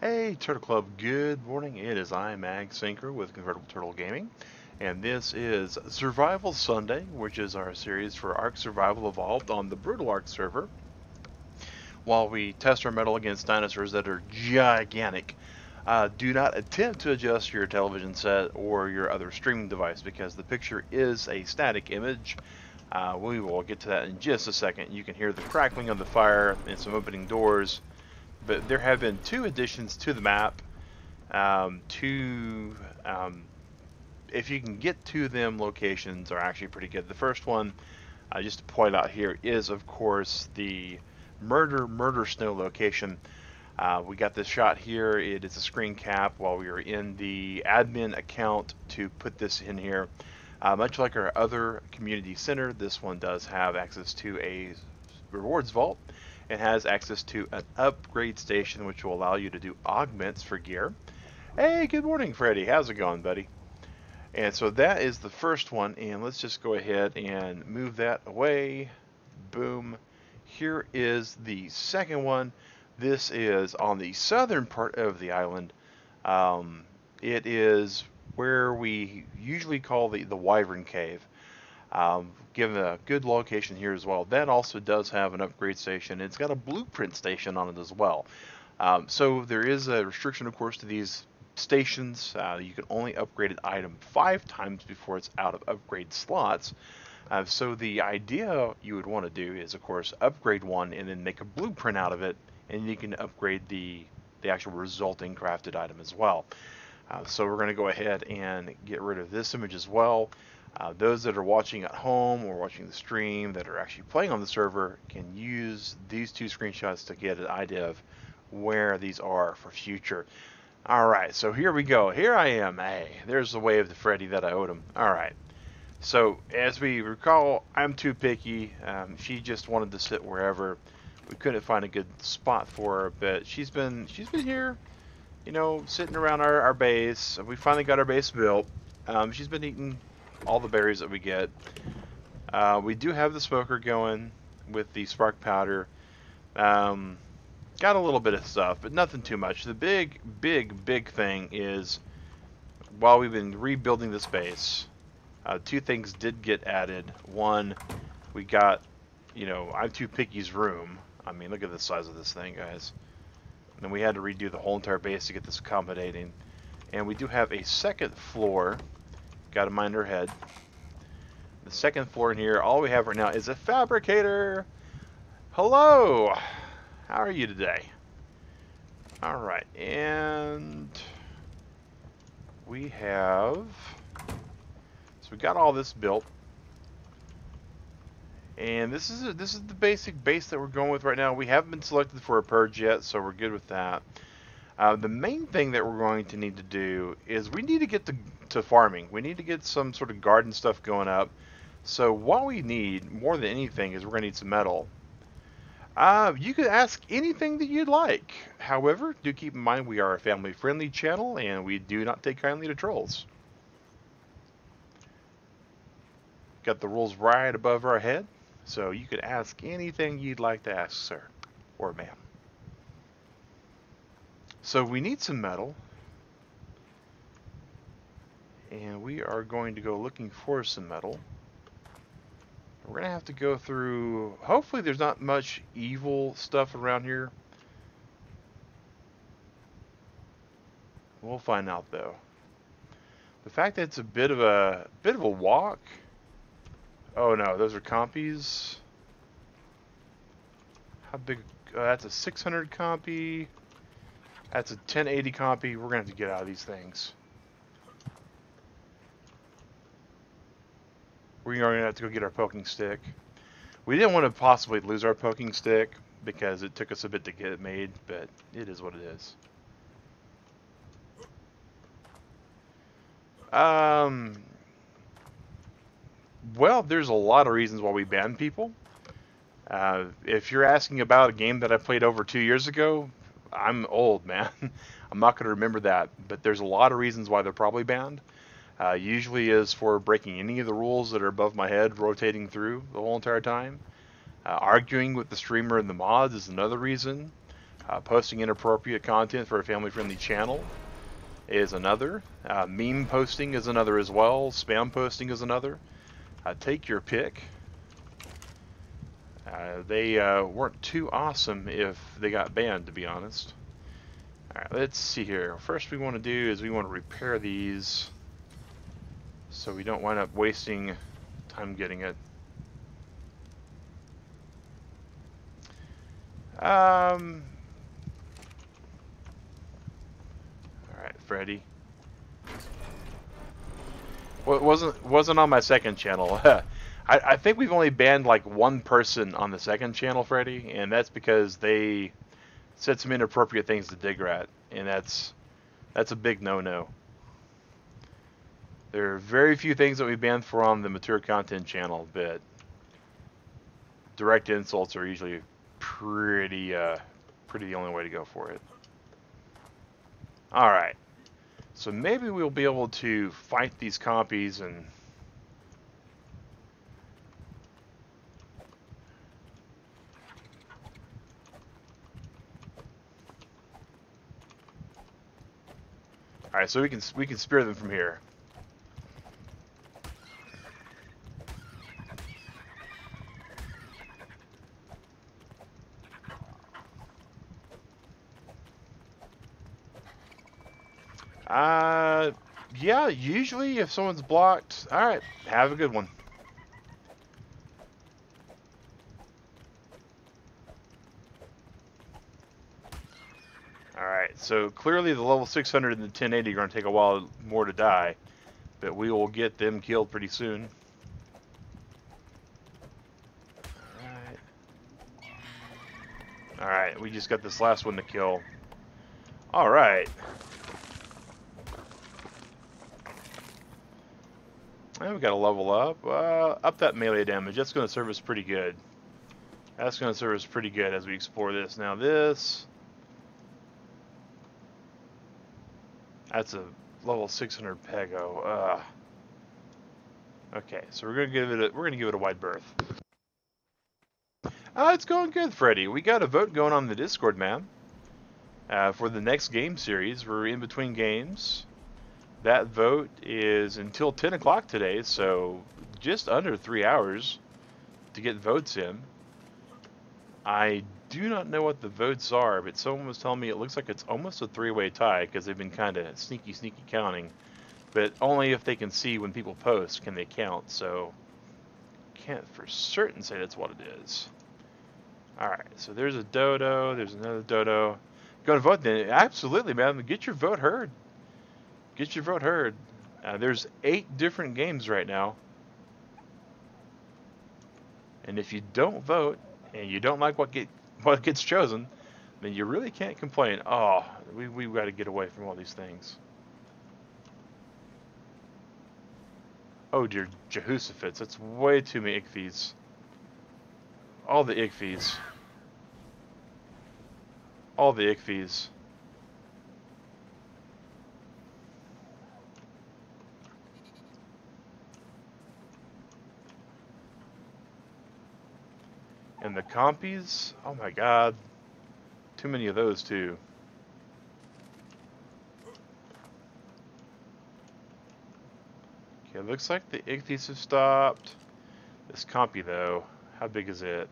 Hey, Turtle Club, good morning. It is I, MagSynchro with Convertible Turtle Gaming, and this is Survival Sunday, which is our series for Ark Survival Evolved on the Brutal Ark server. While we test our mettle against dinosaurs that are gigantic, uh, do not attempt to adjust your television set or your other streaming device because the picture is a static image. Uh, we will get to that in just a second. You can hear the crackling of the fire and some opening doors but there have been two additions to the map. Um, two, um, if you can get to them, locations are actually pretty good. The first one, uh, just to point out here, is of course the murder murder snow location. Uh, we got this shot here. It is a screen cap while we were in the admin account to put this in here. Uh, much like our other community center, this one does have access to a rewards vault it has access to an upgrade station, which will allow you to do augments for gear. Hey, good morning, Freddy. How's it going, buddy? And so that is the first one, and let's just go ahead and move that away. Boom. Here is the second one. This is on the southern part of the island. Um, it is where we usually call the, the Wyvern Cave. Um, given a good location here as well. That also does have an upgrade station. It's got a blueprint station on it as well. Um, so there is a restriction, of course, to these stations. Uh, you can only upgrade an item five times before it's out of upgrade slots. Uh, so the idea you would want to do is, of course, upgrade one and then make a blueprint out of it, and you can upgrade the the actual resulting crafted item as well. Uh, so we're going to go ahead and get rid of this image as well. Uh, those that are watching at home or watching the stream that are actually playing on the server can use these two screenshots to get an idea of where these are for future. Alright, so here we go. Here I am. Hey, there's the way of the Freddy that I owed him. Alright. So, as we recall, I'm too picky. Um, she just wanted to sit wherever. We couldn't find a good spot for her, but she's been she's been here, you know, sitting around our, our base. We finally got our base built. Um, she's been eating all the berries that we get. Uh, we do have the smoker going with the spark powder. Um, got a little bit of stuff, but nothing too much. The big, big, big thing is while we've been rebuilding this base, uh, two things did get added. One, we got, you know, I'm too picky's room. I mean, look at the size of this thing, guys. And then we had to redo the whole entire base to get this accommodating. And we do have a second floor Got to mind our head. The second floor in here, all we have right now is a fabricator. Hello. How are you today? All right, and we have. So we got all this built, and this is a, this is the basic base that we're going with right now. We haven't been selected for a purge yet, so we're good with that. Uh, the main thing that we're going to need to do is we need to get to, to farming. We need to get some sort of garden stuff going up. So what we need more than anything is we're going to need some metal. Uh, you can ask anything that you'd like. However, do keep in mind we are a family-friendly channel and we do not take kindly to trolls. Got the rules right above our head, so you could ask anything you'd like to ask, sir or ma'am. So we need some metal. And we are going to go looking for some metal. We're going to have to go through... Hopefully there's not much evil stuff around here. We'll find out though. The fact that it's a bit of a bit of a walk. Oh no, those are compies. How big? Uh, that's a 600 compy. That's a 1080 compy. We're going to have to get out of these things. We're going to have to go get our poking stick. We didn't want to possibly lose our poking stick because it took us a bit to get it made, but it is what it is. Um, well, there's a lot of reasons why we ban people. Uh, if you're asking about a game that I played over two years ago, I'm old, man. I'm not going to remember that, but there's a lot of reasons why they're probably banned. Uh, usually is for breaking any of the rules that are above my head, rotating through the whole entire time. Uh, arguing with the streamer and the mods is another reason. Uh, posting inappropriate content for a family-friendly channel is another. Uh, meme posting is another as well. Spam posting is another. Uh, take your pick. Uh, they uh, weren't too awesome if they got banned, to be honest. Alright, let's see here. First we want to do is we want to repair these so we don't wind up wasting time getting it. Um, Alright, Freddy. Well, it wasn't wasn't on my second channel. I, I think we've only banned like one person on the second channel, Freddy, and that's because they said some inappropriate things to Digrat, and that's that's a big no-no. There are very few things that we ban for on the mature content channel, but direct insults are usually pretty, uh, pretty the only way to go for it. All right, so maybe we'll be able to fight these compies and All right, so we can we can spear them from here. Uh, yeah, usually if someone's blocked, alright, have a good one. Alright, so clearly the level 600 and the 1080 are going to take a while more to die, but we will get them killed pretty soon. Alright. We just got this last one to kill. Alright. And we got to level up. Uh, up that melee damage. That's going to serve us pretty good. That's going to serve us pretty good as we explore this. Now this... That's a level 600 Pego. Uh, okay, so we're gonna give it a, we're gonna give it a wide berth. Uh, it's going good, Freddy. We got a vote going on the Discord, man. Uh, for the next game series, we're in between games. That vote is until 10 o'clock today, so just under three hours to get votes in. I do not know what the votes are, but someone was telling me it looks like it's almost a three-way tie because they've been kind of sneaky, sneaky counting. But only if they can see when people post can they count, so can't for certain say that's what it is. Alright, so there's a dodo, there's another dodo. Go to vote then. Absolutely, man. Get your vote heard. Get your vote heard. Uh, there's eight different games right now. And if you don't vote and you don't like what get what gets chosen, then you really can't complain. Oh, we we've got to get away from all these things. Oh dear Jehoshaphat, that's way too many Ichthys. All the Ichthys. All the Ichthys. And the compies, oh my god. Too many of those too. Okay, looks like the Ichthys have stopped. This compy though, how big is it?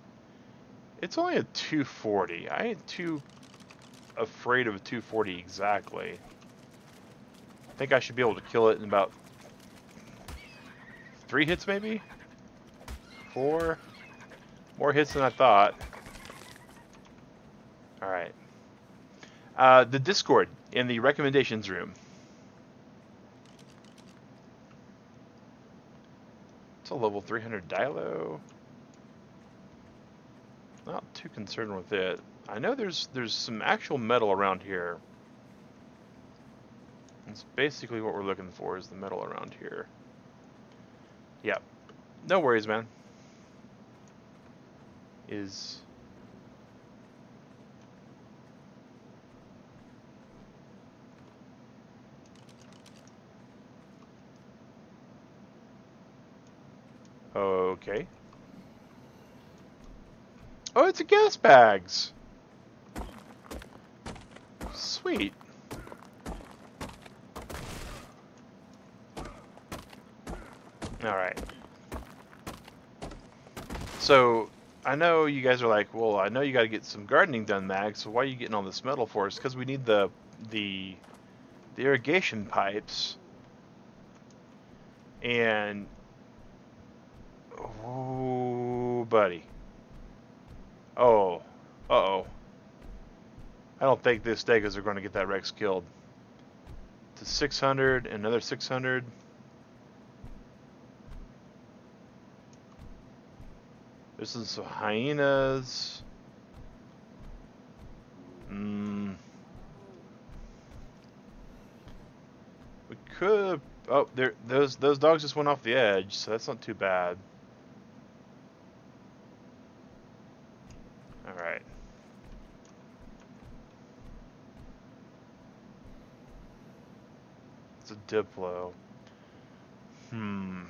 It's only a 240. I ain't too afraid of a 240 exactly. I think I should be able to kill it in about three hits maybe? Four? More hits than I thought. Alright. Uh, the Discord in the recommendations room. It's a level 300 Dilo. Not too concerned with it. I know there's there's some actual metal around here. It's basically what we're looking for is the metal around here. Yep. No worries, man is Okay. Oh, it's a gas bags. Sweet. Alright. So, I know you guys are like, well, I know you got to get some gardening done, Mag, so why are you getting all this metal for us? Because we need the, the, the irrigation pipes. And, oh, buddy. Oh, uh-oh. I don't think the Stegas are going to get that Rex killed. To 600, another 600. There's some hyenas. Hmm. We could. Oh, there. Those those dogs just went off the edge, so that's not too bad. All right. It's a Diplo. Hmm.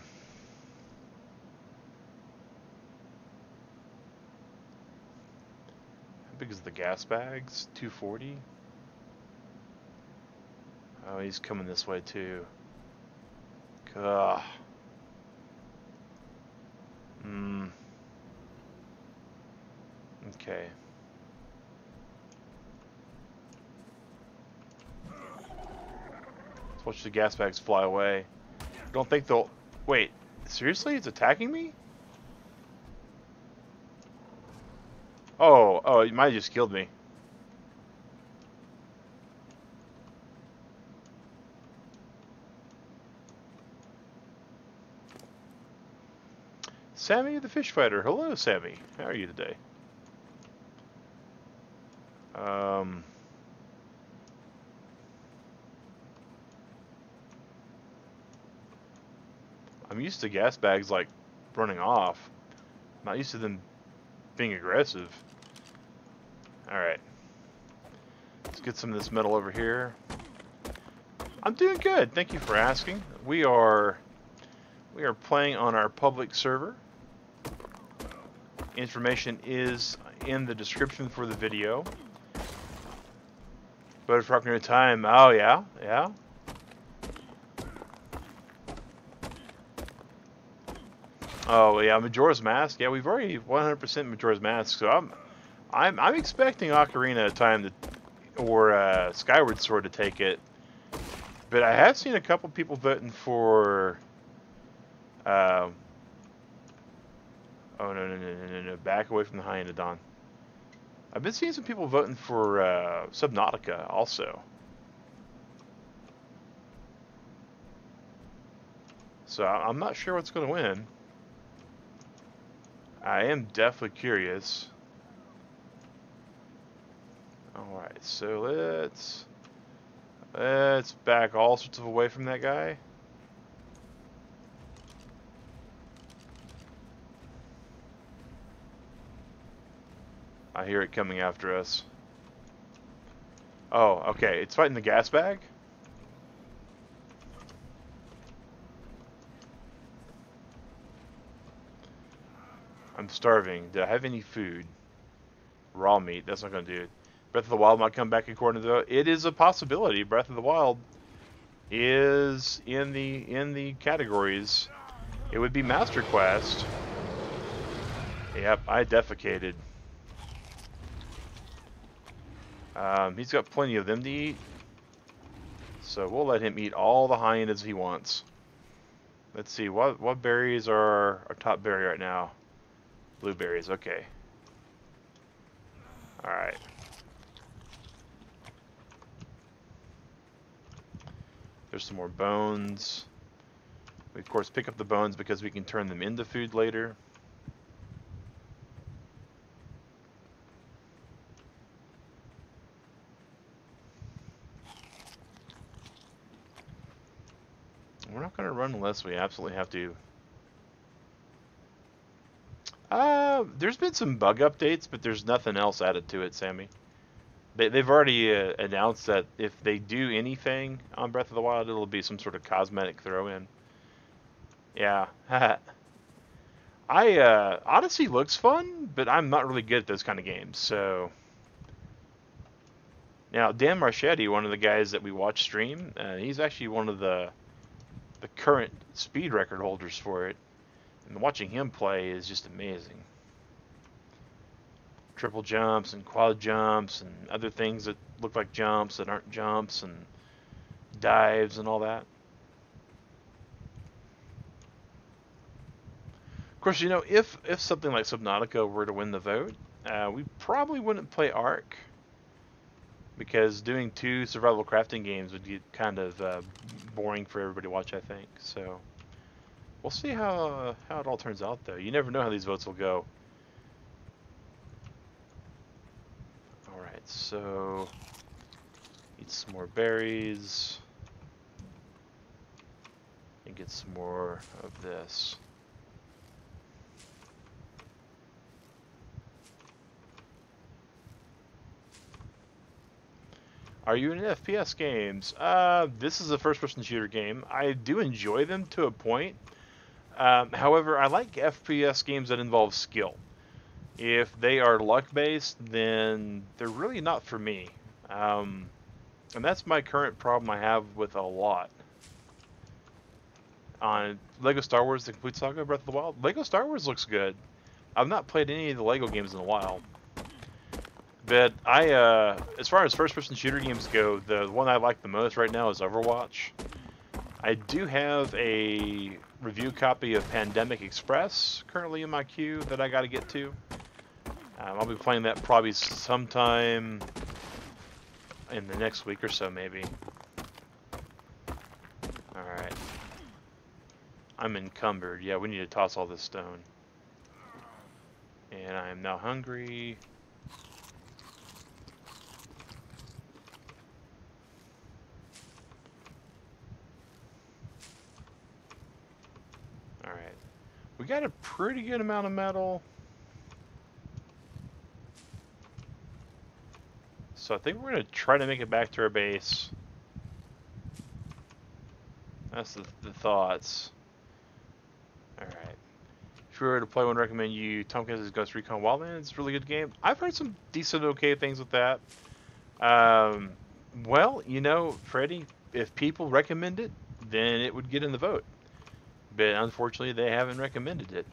Big is the gas bags? 240? Oh, he's coming this way too. Ugh. Hmm. Okay. Let's watch the gas bags fly away. I Don't think they'll... Wait, seriously? It's attacking me? Oh, oh, it might have just killed me. Sammy the fish fighter. Hello, Sammy. How are you today? Um... I'm used to gas bags like running off. I'm not used to them being aggressive. Alright. Let's get some of this metal over here. I'm doing good. Thank you for asking. We are we are playing on our public server. Information is in the description for the video. But for Ocarina of Time, oh yeah, yeah. Oh yeah, Majora's Mask. Yeah, we've already 100% Majora's Mask, so I'm, I'm, I'm expecting Ocarina of Time to, or uh, Skyward Sword to take it. But I have seen a couple people voting for. Um, oh no no no no no no! Back away from the Hyaenodon. I've been seeing some people voting for uh, Subnautica also. So I'm not sure what's going to win. I am definitely curious. Alright, so let's let's back all sorts of away from that guy. I hear it coming after us. Oh, okay. It's fighting the gas bag? I'm starving. Do I have any food? Raw meat. That's not going to do it. Breath of the Wild might come back according to the... It is a possibility. Breath of the Wild is in the in the categories. It would be Master Quest. Yep, I defecated. Um, he's got plenty of them to eat. So we'll let him eat all the hyenas he wants. Let's see, what what berries are our top berry right now? Blueberries, okay. Alright. There's some more bones. We, of course, pick up the bones because we can turn them into food later. We're not going to run unless we absolutely have to uh, there's been some bug updates, but there's nothing else added to it, Sammy. They, they've already uh, announced that if they do anything on Breath of the Wild, it'll be some sort of cosmetic throw-in. Yeah. I, uh, Odyssey looks fun, but I'm not really good at those kind of games, so... Now, Dan Marchetti, one of the guys that we watch stream, uh, he's actually one of the the current speed record holders for it. And watching him play is just amazing. Triple jumps and quad jumps and other things that look like jumps that aren't jumps and dives and all that. Of course, you know, if if something like Subnautica were to win the vote, uh, we probably wouldn't play Ark because doing two survival crafting games would get kind of uh, boring for everybody to watch, I think. So we'll see how uh, how it all turns out, though. You never know how these votes will go. All right, so eat some more berries and get some more of this. Are you in FPS games? Uh, this is a first-person shooter game. I do enjoy them to a point. Um, however, I like FPS games that involve skill. If they are luck-based, then they're really not for me. Um, and that's my current problem I have with a lot. On Lego Star Wars The Complete Saga Breath of the Wild, Lego Star Wars looks good. I've not played any of the Lego games in a while. But I, uh, as far as first-person shooter games go, the one I like the most right now is Overwatch. I do have a review copy of Pandemic Express currently in my queue that I got to get to. Um, I'll be playing that probably sometime in the next week or so, maybe. Alright. I'm encumbered. Yeah, we need to toss all this stone. And I am now hungry. Alright. We got a pretty good amount of metal. So I think we're going to try to make it back to our base. That's the, the thoughts. Alright. If we were to play one, recommend you Tom Clancy's Ghost Recon Wildlands. It's a really good game. I've heard some decent, okay things with that. Um, well, you know, Freddy, if people recommend it, then it would get in the vote but unfortunately they haven't recommended it.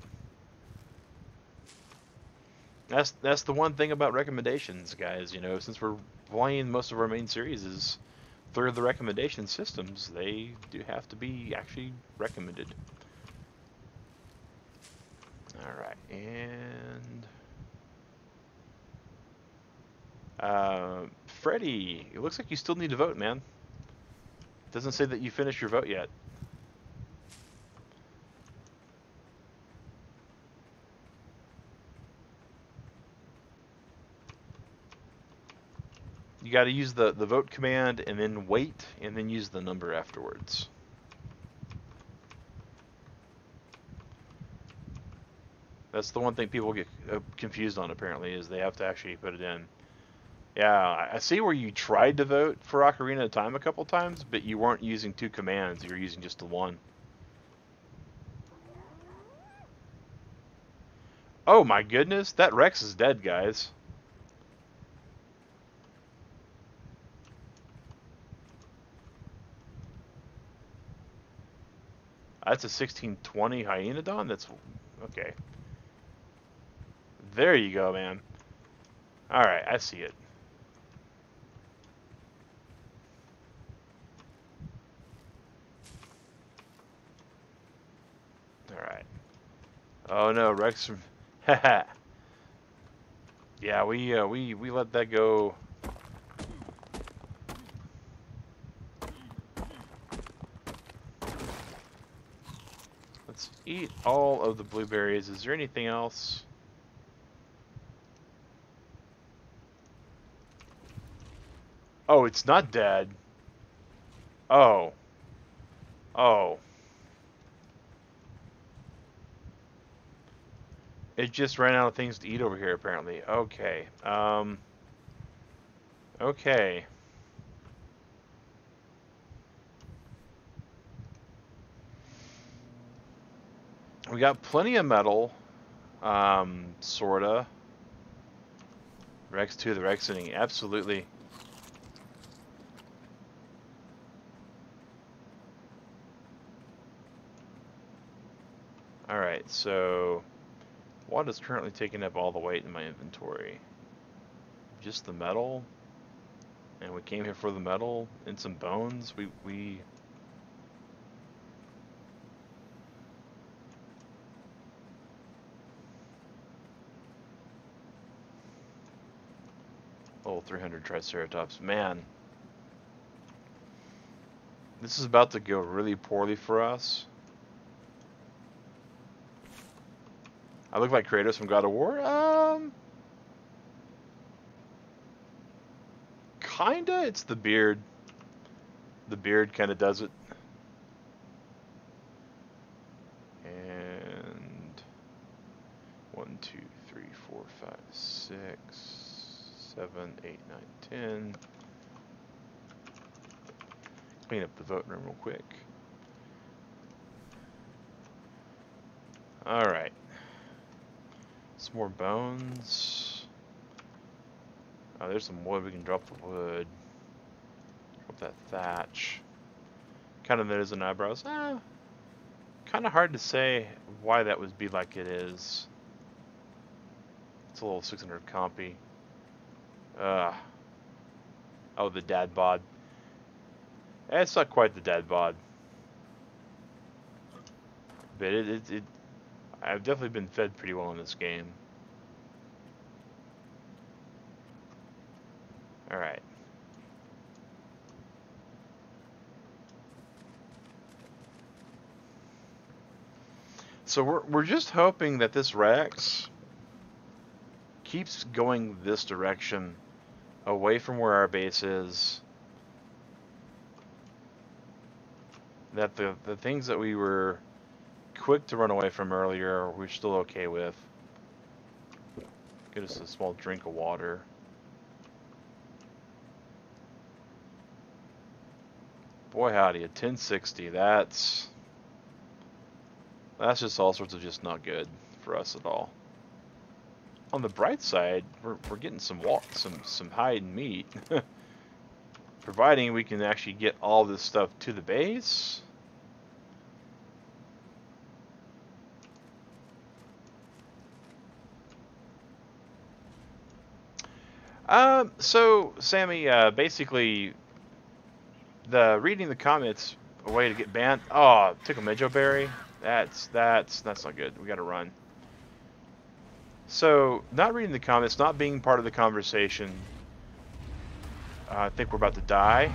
That's that's the one thing about recommendations, guys. You know, since we're playing most of our main series is through the recommendation systems, they do have to be actually recommended. All right, and uh, Freddie, it looks like you still need to vote, man. Doesn't say that you finished your vote yet. Got to use the, the vote command and then wait and then use the number afterwards. That's the one thing people get uh, confused on apparently is they have to actually put it in. Yeah, I see where you tried to vote for Ocarina of Time a couple times, but you weren't using two commands, you were using just the one. Oh my goodness, that Rex is dead, guys. That's a 1620 Hyaenodon? That's... Okay. There you go, man. Alright, I see it. Alright. Oh no, Rex... From Haha. yeah, we, uh, we, we let that go eat all of the blueberries. Is there anything else? Oh, it's not dead. Oh. Oh. It just ran out of things to eat over here, apparently. Okay. Um. Okay. We got plenty of metal. Um, sorta. Rex 2, the Rexing. Absolutely. Alright, so... What is currently taking up all the weight in my inventory? Just the metal? And we came here for the metal and some bones? We... we Oh, 300 Triceratops. Man. This is about to go really poorly for us. I look like Kratos from God of War? Um... Kinda. It's the beard. The beard kind of does it. And... One, two, three, four, five, six, seven, eight, nine, ten. Clean up the vote room real quick. Alright. Some more bones. Oh, there's some wood. We can drop the wood. Drop that thatch. Kind of nose and eyebrows. Eh, kind of hard to say why that would be like it is. It's a little 600 compy. Uh, oh, the dad bod. Eh, it's not quite the dad bod. But it, it, it I've definitely been fed pretty well in this game. Alright. So we're, we're just hoping that this Rex keeps going this direction away from where our base is. That the, the things that we were quick to run away from earlier, we're still okay with. Get us a small drink of water. Boy howdy, a 1060, that's... That's just all sorts of just not good for us at all. On the bright side, we're, we're getting some walk, some some hide and meat. Providing we can actually get all this stuff to the base. Um, so Sammy, uh, basically, the reading the comments a way to get banned. Oh, took a Mejo berry. That's that's that's not good. We got to run. So, not reading the comments, not being part of the conversation. Uh, I think we're about to die.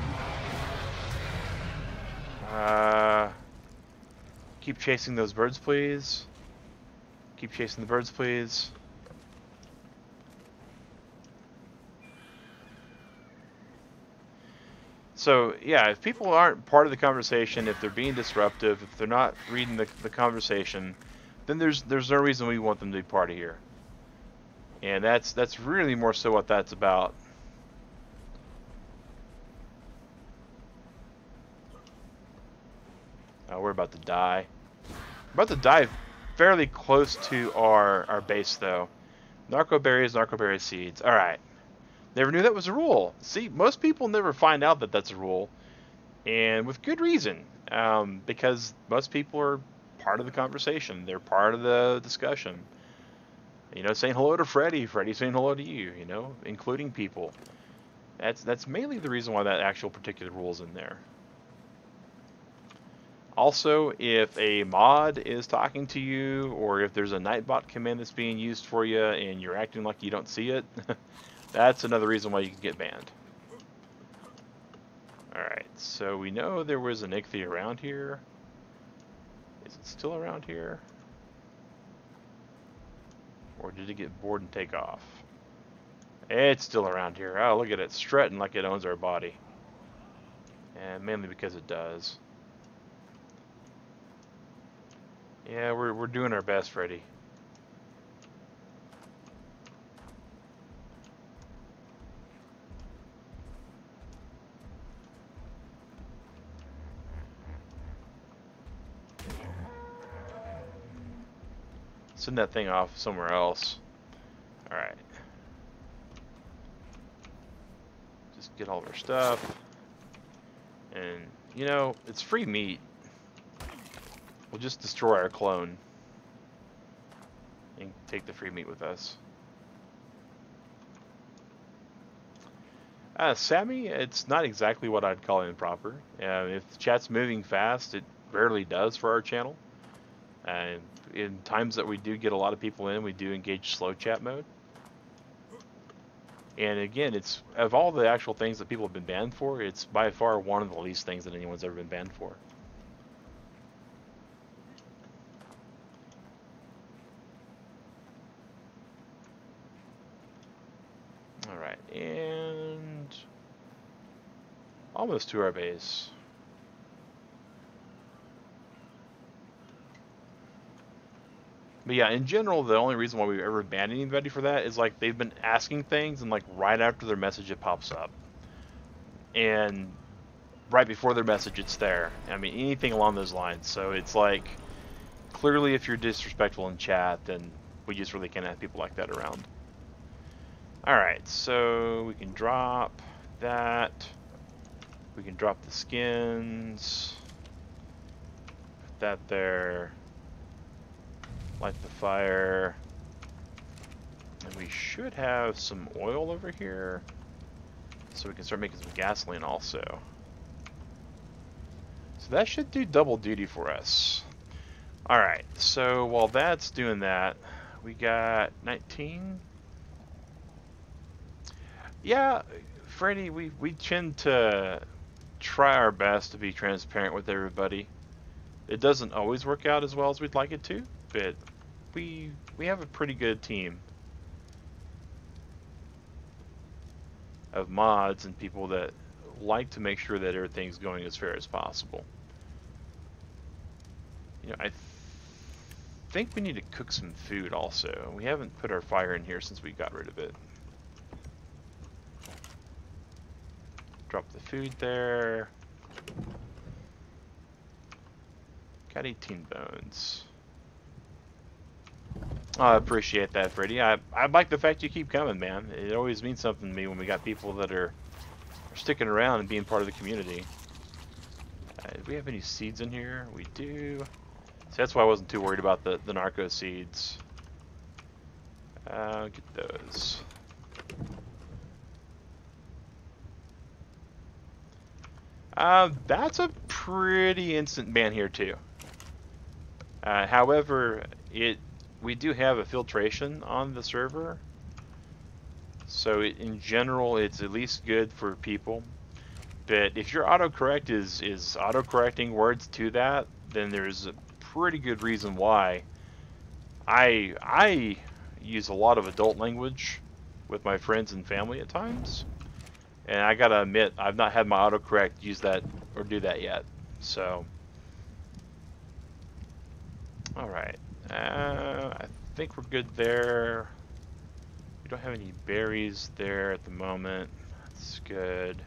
Uh, keep chasing those birds, please. Keep chasing the birds, please. So yeah, if people aren't part of the conversation, if they're being disruptive, if they're not reading the, the conversation, then there's there's no reason we want them to be part of here. And that's that's really more so what that's about. Oh, we're about to die. We're about to die fairly close to our, our base, though. Narco berries, narco berry seeds. All right. Never knew that was a rule. See, most people never find out that that's a rule, and with good reason, um, because most people are part of the conversation. They're part of the discussion. You know, saying hello to Freddy, Freddy saying hello to you. You know, including people. That's that's mainly the reason why that actual particular rule is in there. Also, if a mod is talking to you, or if there's a Nightbot command that's being used for you, and you're acting like you don't see it. That's another reason why you can get banned. Alright, so we know there was an Ichthy around here. Is it still around here? Or did it get bored and take off? It's still around here. Oh, look at it. Strutting like it owns our body. And mainly because it does. Yeah, we're, we're doing our best, Freddy. Send that thing off somewhere else. Alright. Just get all of our stuff. And, you know, it's free meat. We'll just destroy our clone. and take the free meat with us. Uh, Sammy, it's not exactly what I'd call improper. Uh, if the chat's moving fast, it rarely does for our channel. And in times that we do get a lot of people in, we do engage slow chat mode. And again, it's of all the actual things that people have been banned for, it's by far one of the least things that anyone's ever been banned for. All right, and almost to our base. But yeah, in general, the only reason why we've ever banned anybody for that is like they've been asking things and like right after their message it pops up. And right before their message it's there. I mean anything along those lines. So it's like clearly if you're disrespectful in chat then we just really can't have people like that around. Alright, so we can drop that. We can drop the skins. Put that there. Light the fire. And we should have some oil over here. So we can start making some gasoline also. So that should do double duty for us. Alright, so while that's doing that, we got 19. Yeah, Freddy, we, we tend to try our best to be transparent with everybody. It doesn't always work out as well as we'd like it to, but we we have a pretty good team of mods and people that like to make sure that everything's going as fair as possible. You know, I th think we need to cook some food also. We haven't put our fire in here since we got rid of it. Drop the food there. Got 18 bones. I appreciate that, Freddie. I, I like the fact you keep coming, man. It always means something to me when we got people that are, are sticking around and being part of the community. Uh, do we have any seeds in here? We do. So that's why I wasn't too worried about the, the narco seeds. Uh, get those. Uh, that's a pretty instant ban here too. Uh, however, it we do have a filtration on the server. So it, in general, it's at least good for people. But if your autocorrect is, is autocorrecting words to that, then there's a pretty good reason why. I, I use a lot of adult language with my friends and family at times. And I gotta admit, I've not had my autocorrect use that or do that yet. So, alright. Uh, I think we're good there. We don't have any berries there at the moment. That's good.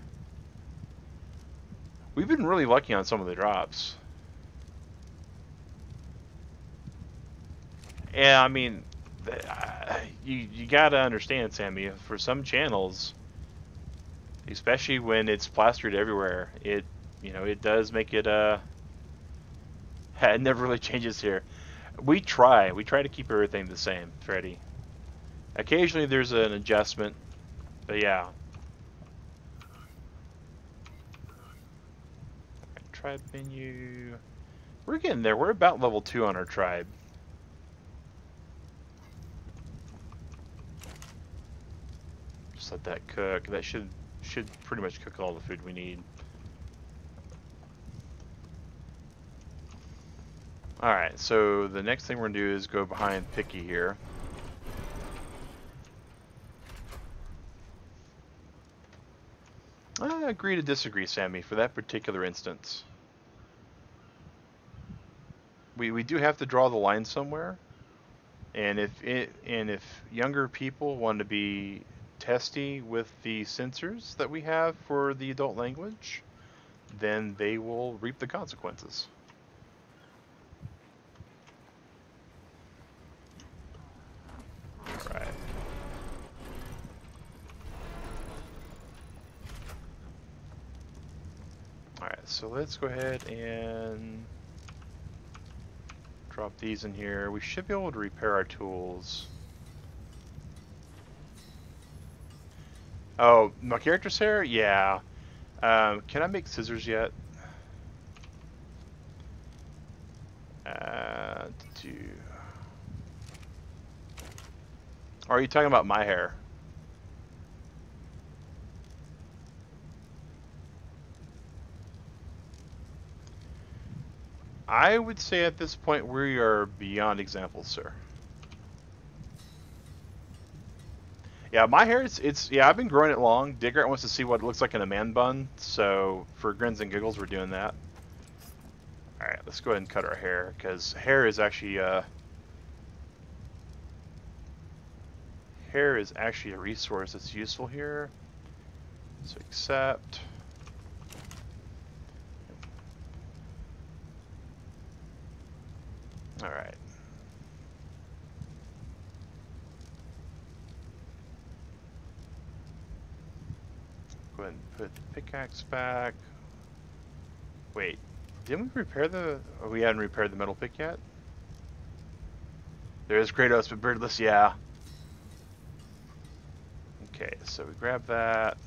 We've been really lucky on some of the drops. Yeah, I mean, uh, you you gotta understand, Sammy. For some channels, especially when it's plastered everywhere, it you know it does make it uh. It never really changes here. We try. We try to keep everything the same, Freddy. Occasionally there's an adjustment, but yeah. Tribe menu. We're getting there. We're about level 2 on our tribe. Just let that cook. That should should pretty much cook all the food we need. Alright, so the next thing we're going to do is go behind Picky here. I agree to disagree, Sammy, for that particular instance. We, we do have to draw the line somewhere. And if it, and if younger people want to be testy with the censors that we have for the adult language, then they will reap the consequences. So let's go ahead and Drop these in here. We should be able to repair our tools. Oh, my character's hair? Yeah. Um, can I make scissors yet? Uh, do... Or are you talking about my hair? I would say at this point we are beyond examples, sir. Yeah, my hair is it's yeah, I've been growing it long. Digger wants to see what it looks like in a man bun, so for grins and giggles we're doing that. Alright, let's go ahead and cut our hair, because hair is actually uh hair is actually a resource that's useful here. So accept. Alright. Go ahead and put the pickaxe back. Wait, didn't we repair the... Oh, we hadn't repaired the metal pick yet? There is Kratos, but beardless, yeah. Okay, so we grab that.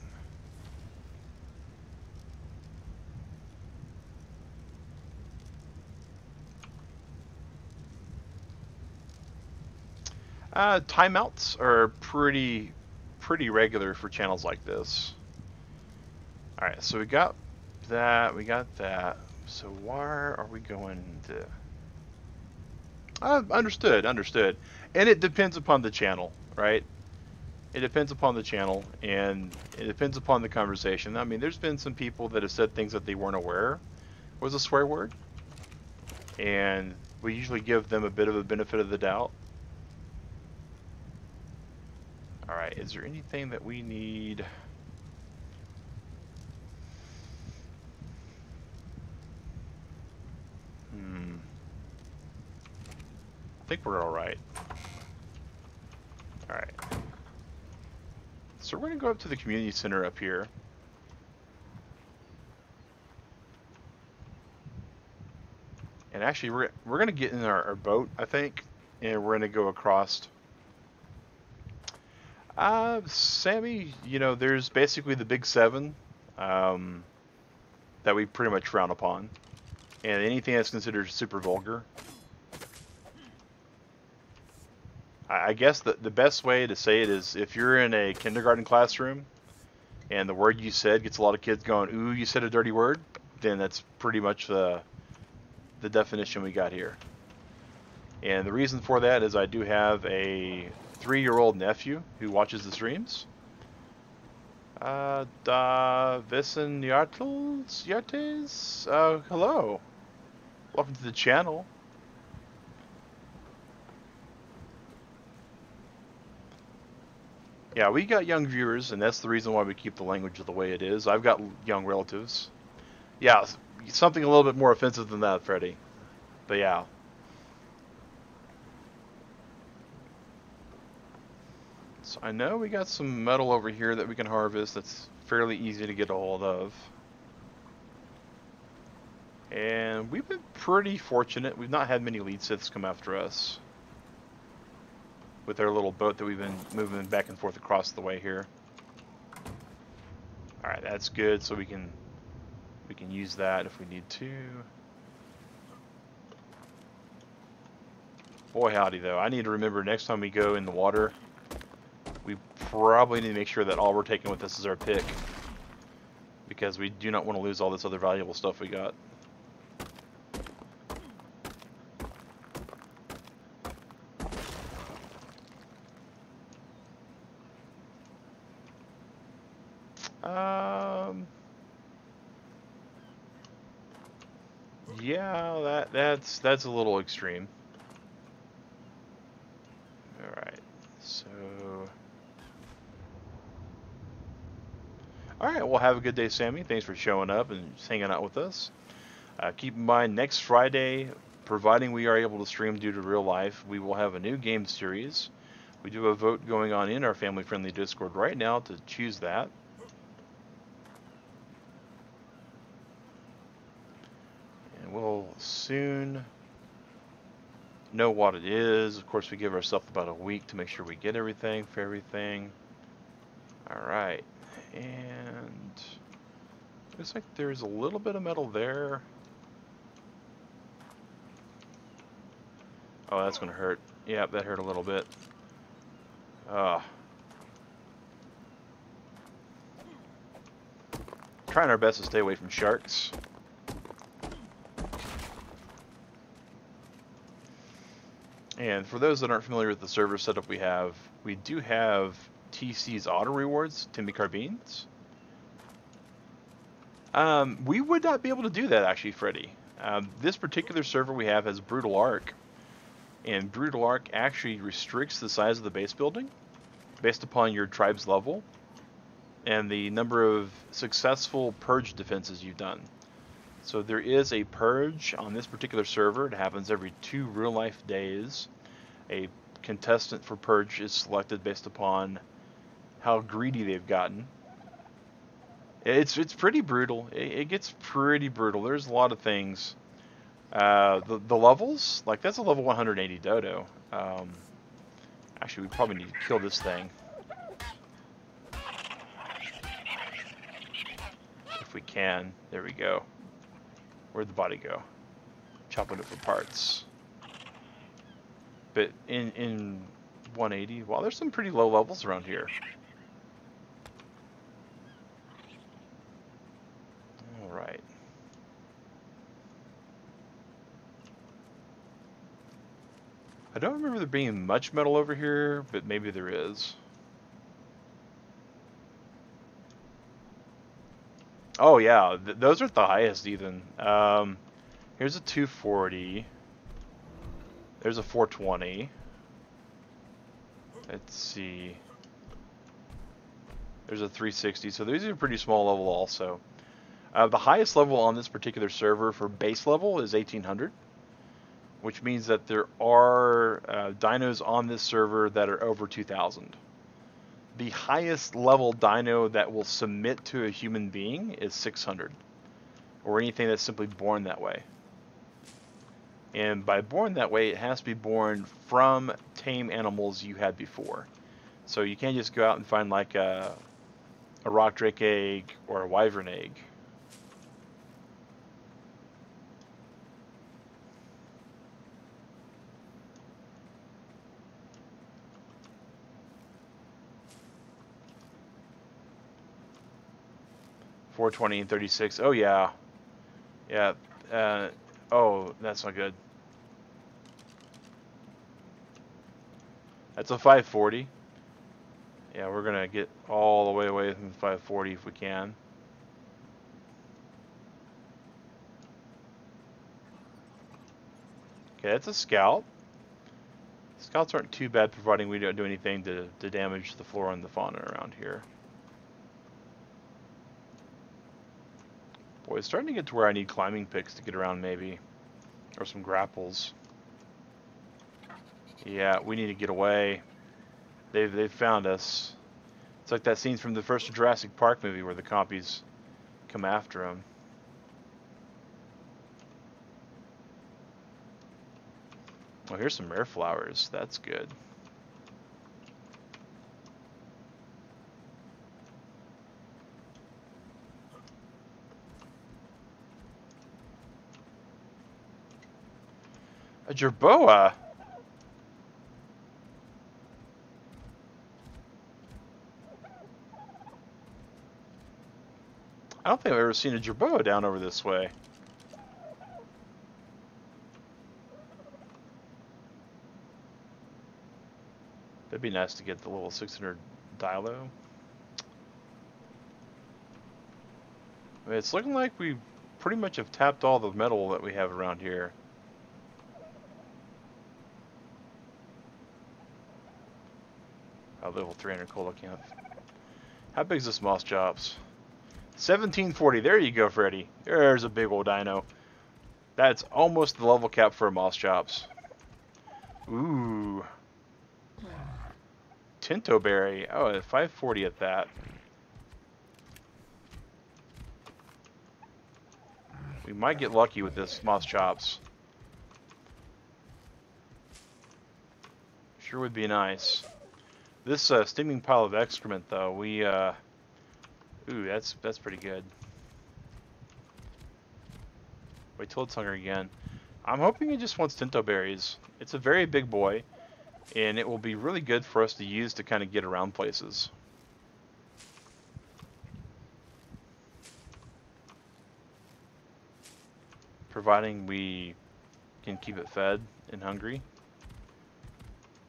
Uh, timeouts are pretty, pretty regular for channels like this. Alright, so we got that, we got that. So why are we going to... Uh, understood, understood. And it depends upon the channel, right? It depends upon the channel, and it depends upon the conversation. I mean, there's been some people that have said things that they weren't aware was a swear word. And we usually give them a bit of a benefit of the doubt. Alright, is there anything that we need... Hmm. I think we're alright. Alright. So we're to go up to the community center up here. And actually, we're, we're to get in our, our boat, I think, and we're to go across uh, Sammy, you know, there's basically the big seven um, that we pretty much frown upon. And anything that's considered super vulgar. I, I guess the, the best way to say it is if you're in a kindergarten classroom and the word you said gets a lot of kids going, ooh, you said a dirty word, then that's pretty much the, the definition we got here. And the reason for that is I do have a three-year-old nephew who watches the streams. Uh, da Vissen Yartels? Yartes? Uh, hello. Welcome to the channel. Yeah, we got young viewers, and that's the reason why we keep the language the way it is. I've got young relatives. Yeah, something a little bit more offensive than that, Freddy. But yeah. I know we got some metal over here that we can harvest that's fairly easy to get a hold of. And we've been pretty fortunate. We've not had many Leedsichthys come after us. With our little boat that we've been moving back and forth across the way here. Alright, that's good. So we can we can use that if we need to. Boy howdy though, I need to remember next time we go in the water probably need to make sure that all we're taking with us is our pick. Because we do not want to lose all this other valuable stuff we got. Um, yeah, that that's that's a little extreme. All right, well, have a good day, Sammy. Thanks for showing up and hanging out with us. Uh, keep in mind, next Friday, providing we are able to stream due to real life, we will have a new game series. We do a vote going on in our family-friendly Discord right now to choose that. And we'll soon know what it is. Of course, we give ourselves about a week to make sure we get everything for everything. All right, and looks like there's a little bit of metal there. Oh, that's gonna hurt. Yeah, that hurt a little bit. Ah. Trying our best to stay away from sharks. And for those that aren't familiar with the server setup we have, we do have TC's auto rewards, Timmy Carbines. Um, we would not be able to do that actually, Freddy. Um, this particular server we have has Brutal ARK, and Brutal ARK actually restricts the size of the base building based upon your tribe's level and the number of successful purge defenses you've done. So there is a purge on this particular server. It happens every two real life days. A contestant for purge is selected based upon how greedy they've gotten. It's it's pretty brutal. It, it gets pretty brutal. There's a lot of things. Uh, the the levels like that's a level 180 dodo. Um, actually, we probably need to kill this thing. If we can. There we go. Where'd the body go? Chopping it up for parts. But in, in 180, well, there's some pretty low levels around here. Alright. I don't remember there being much metal over here, but maybe there is. Oh yeah, Th those are the highest even. Um, here's a 240. There's a 420. Let's see. There's a 360. So these are pretty small level also. Uh, the highest level on this particular server for base level is 1800, which means that there are uh, dinos on this server that are over 2000 the highest level dino that will submit to a human being is 600 or anything that's simply born that way. And by born that way it has to be born from tame animals you had before. So you can't just go out and find like a, a rock drake egg or a wyvern egg 420 and 36. Oh, yeah. Yeah. Uh, oh, that's not good. That's a 540. Yeah, we're going to get all the way away from 540 if we can. Okay, that's a scout. Scouts aren't too bad providing we don't do anything to, to damage the flora and the fauna around here. Boy, it's starting to get to where I need climbing picks to get around maybe. Or some grapples. Yeah, we need to get away. They've, they've found us. It's like that scene from the first Jurassic Park movie where the compies come after him. Oh, here's some rare flowers. That's good. A jerboa? I don't think I've ever seen a jerboa down over this way. That'd be nice to get the little 600 Dilo. I mean, it's looking like we pretty much have tapped all the metal that we have around here. Level 300 coelacanth. How big is this Moschops? 1740. There you go, Freddy. There's a big old dino. That's almost the level cap for a Moschops. Ooh. Tinto Berry. Oh, 540 at that. We might get lucky with this Moschops. Sure would be nice. This uh, steaming pile of excrement, though, we, uh... Ooh, that's, that's pretty good. Wait till it's hungry again. I'm hoping it just wants Tinto berries. It's a very big boy, and it will be really good for us to use to kind of get around places. Providing we can keep it fed and hungry.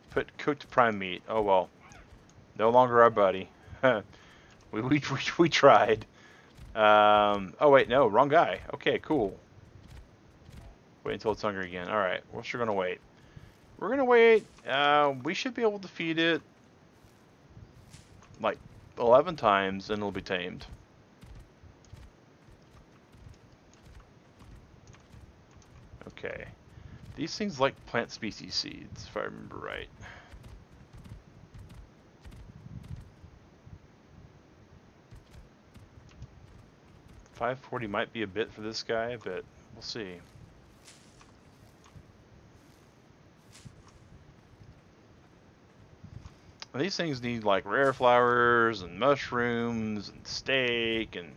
Put cooked prime meat. Oh well. No longer our buddy. we, we, we, tried. Um, oh wait, no, wrong guy. Okay, cool. Wait until it's hungry again. Alright, we're sure gonna wait. We're gonna wait. Uh, we should be able to feed it like 11 times and it'll be tamed. Okay. These things like plant species seeds, if I remember right. Five forty might be a bit for this guy, but we'll see. These things need like rare flowers and mushrooms and steak and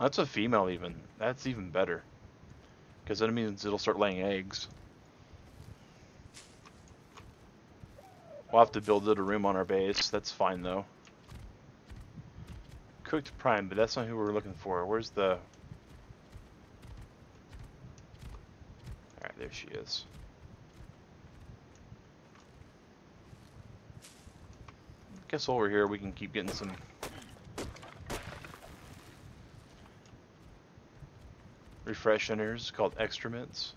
that's a female even. That's even better. Because that means it'll start laying eggs. We'll have to build it a room on our base. That's fine though. Cooked prime, but that's not who we're looking for. Where's the... Alright, there she is. guess we're here, we can keep getting some refreshers called excrements.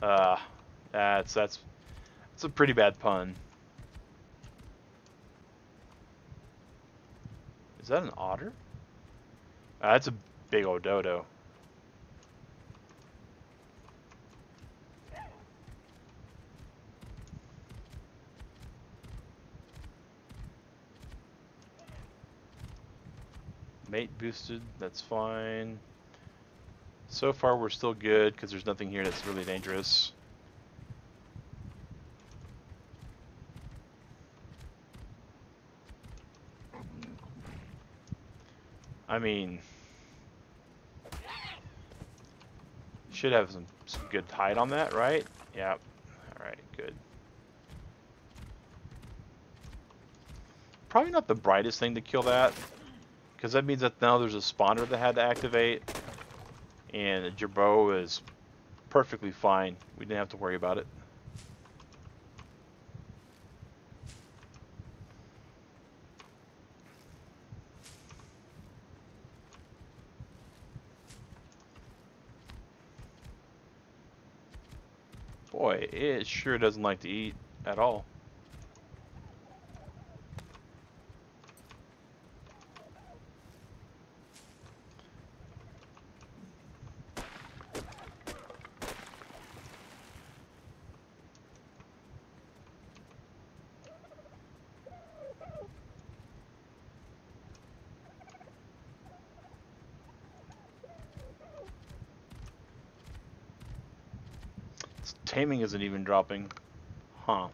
Uh, that's that's that's a pretty bad pun. Is that an otter? Uh, that's a big old dodo. Mate boosted, that's fine. So far we're still good because there's nothing here that's really dangerous. I mean, should have some, some good height on that, right? Yep. Alright, good. Probably not the brightest thing to kill that. Because that means that now there's a spawner that had to activate. And bow is perfectly fine. We didn't have to worry about it. Boy, it sure doesn't like to eat at all. Taming isn't even dropping. Huh.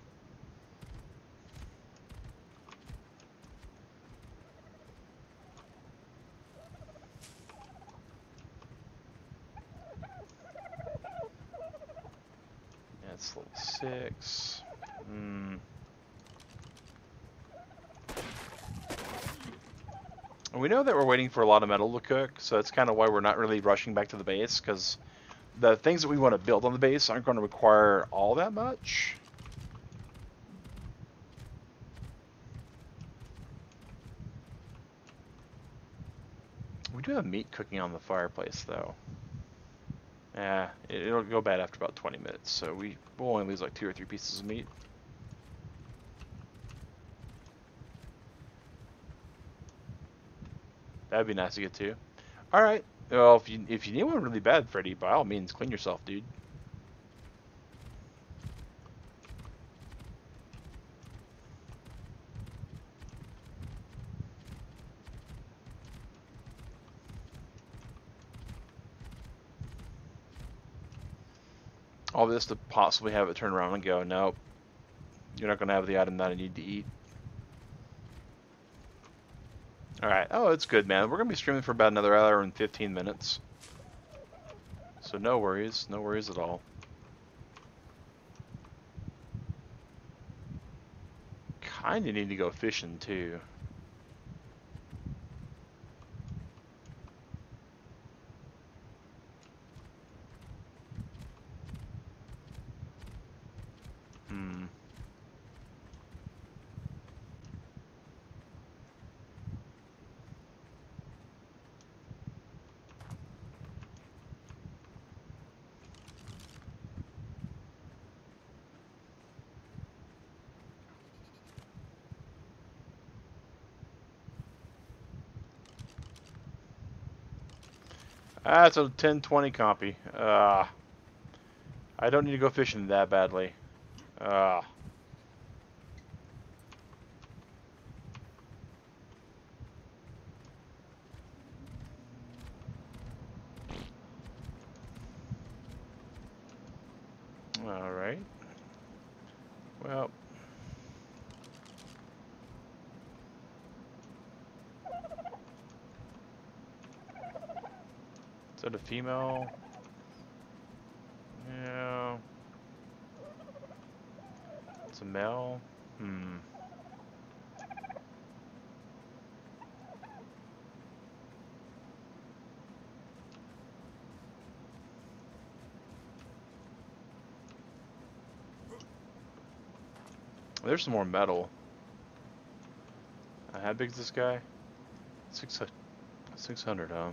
That's level six. Hmm. We know that we're waiting for a lot of metal to cook, so that's kind of why we're not really rushing back to the base, because the things that we want to build on the base aren't going to require all that much. We do have meat cooking on the fireplace, though. Yeah, it'll go bad after about 20 minutes, so we will only lose like two or three pieces of meat. That'd be nice to get to. Alright, well, if you if you need one really bad, Freddy, by all means, clean yourself, dude. all this to possibly have it turn around and go, nope, you're not going to have the item that I need to eat. Alright, oh, it's good, man. We're going to be streaming for about another hour and 15 minutes. So no worries, no worries at all. Kinda need to go fishing, too. Hmm. Ah, it's a 1020 compy. Ah. I don't need to go fishing that badly. Ah. Alright. Well. Is that a female? Yeah. It's a male? Hmm. There's some more metal. How big is this guy? 600, 600, huh?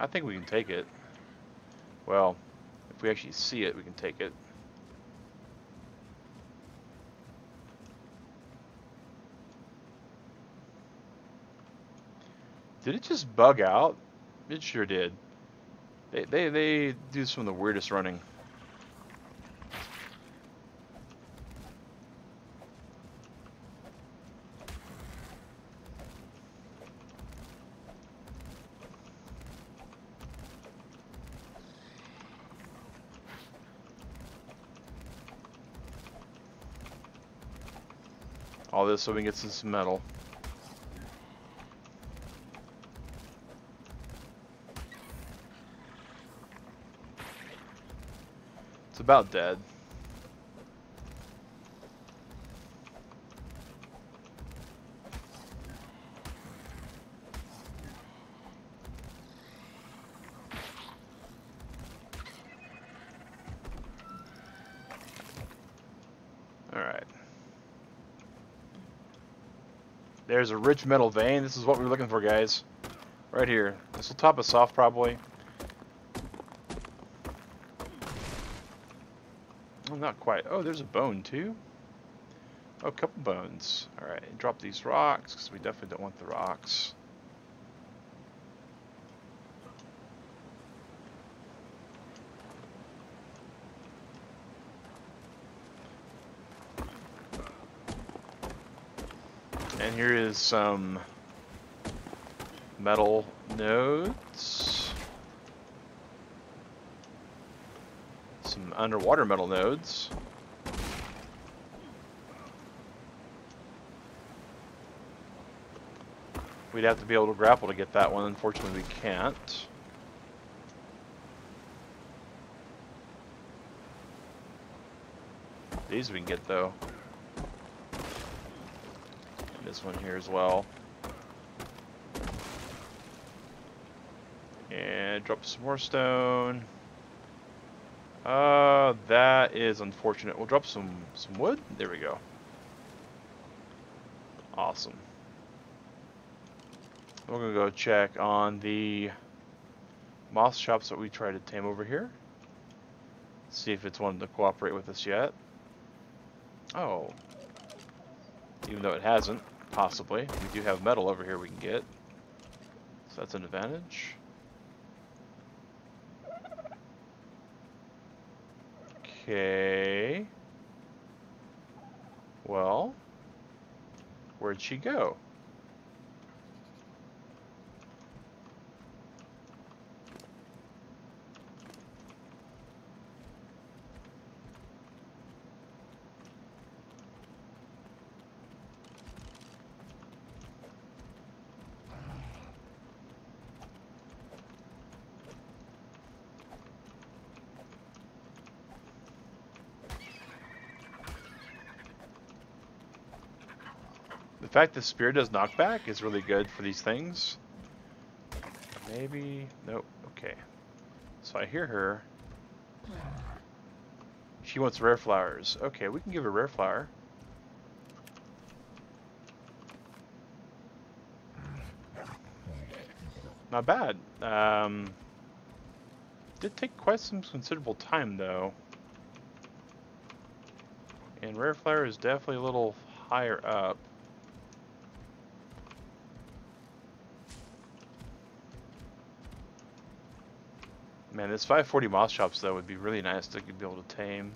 I think we can take it. Well, if we actually see it, we can take it. Did it just bug out? It sure did. They, they, they do some of the weirdest running. All this so we can get some metal. It's about dead. Alright. There's a rich metal vein. This is what we we're looking for, guys. Right here. This will top us off, probably. Well, not quite. Oh, there's a bone, too. Oh, a couple bones. Alright, drop these rocks, because we definitely don't want the rocks. And here is some metal nodes. Some underwater metal nodes. We'd have to be able to grapple to get that one. Unfortunately, we can't. These we can get, though this one here as well. And drop some more stone. Uh, that is unfortunate. We'll drop some, some wood. There we go. Awesome. We're going to go check on the Moschops that we tried to tame over here. See if it's wanted to cooperate with us yet. Oh. Even though it hasn't. Possibly. We do have metal over here we can get. So that's an advantage. Okay. Well, where'd she go? Fact the spear does knockback is really good for these things. Maybe... Nope. Okay. So I hear her. She wants rare flowers. Okay, we can give her rare flower. Not bad. Um, did take quite some considerable time though. And rare flower is definitely a little higher up. Man, this 540 Moschops though would be really nice to be able to tame.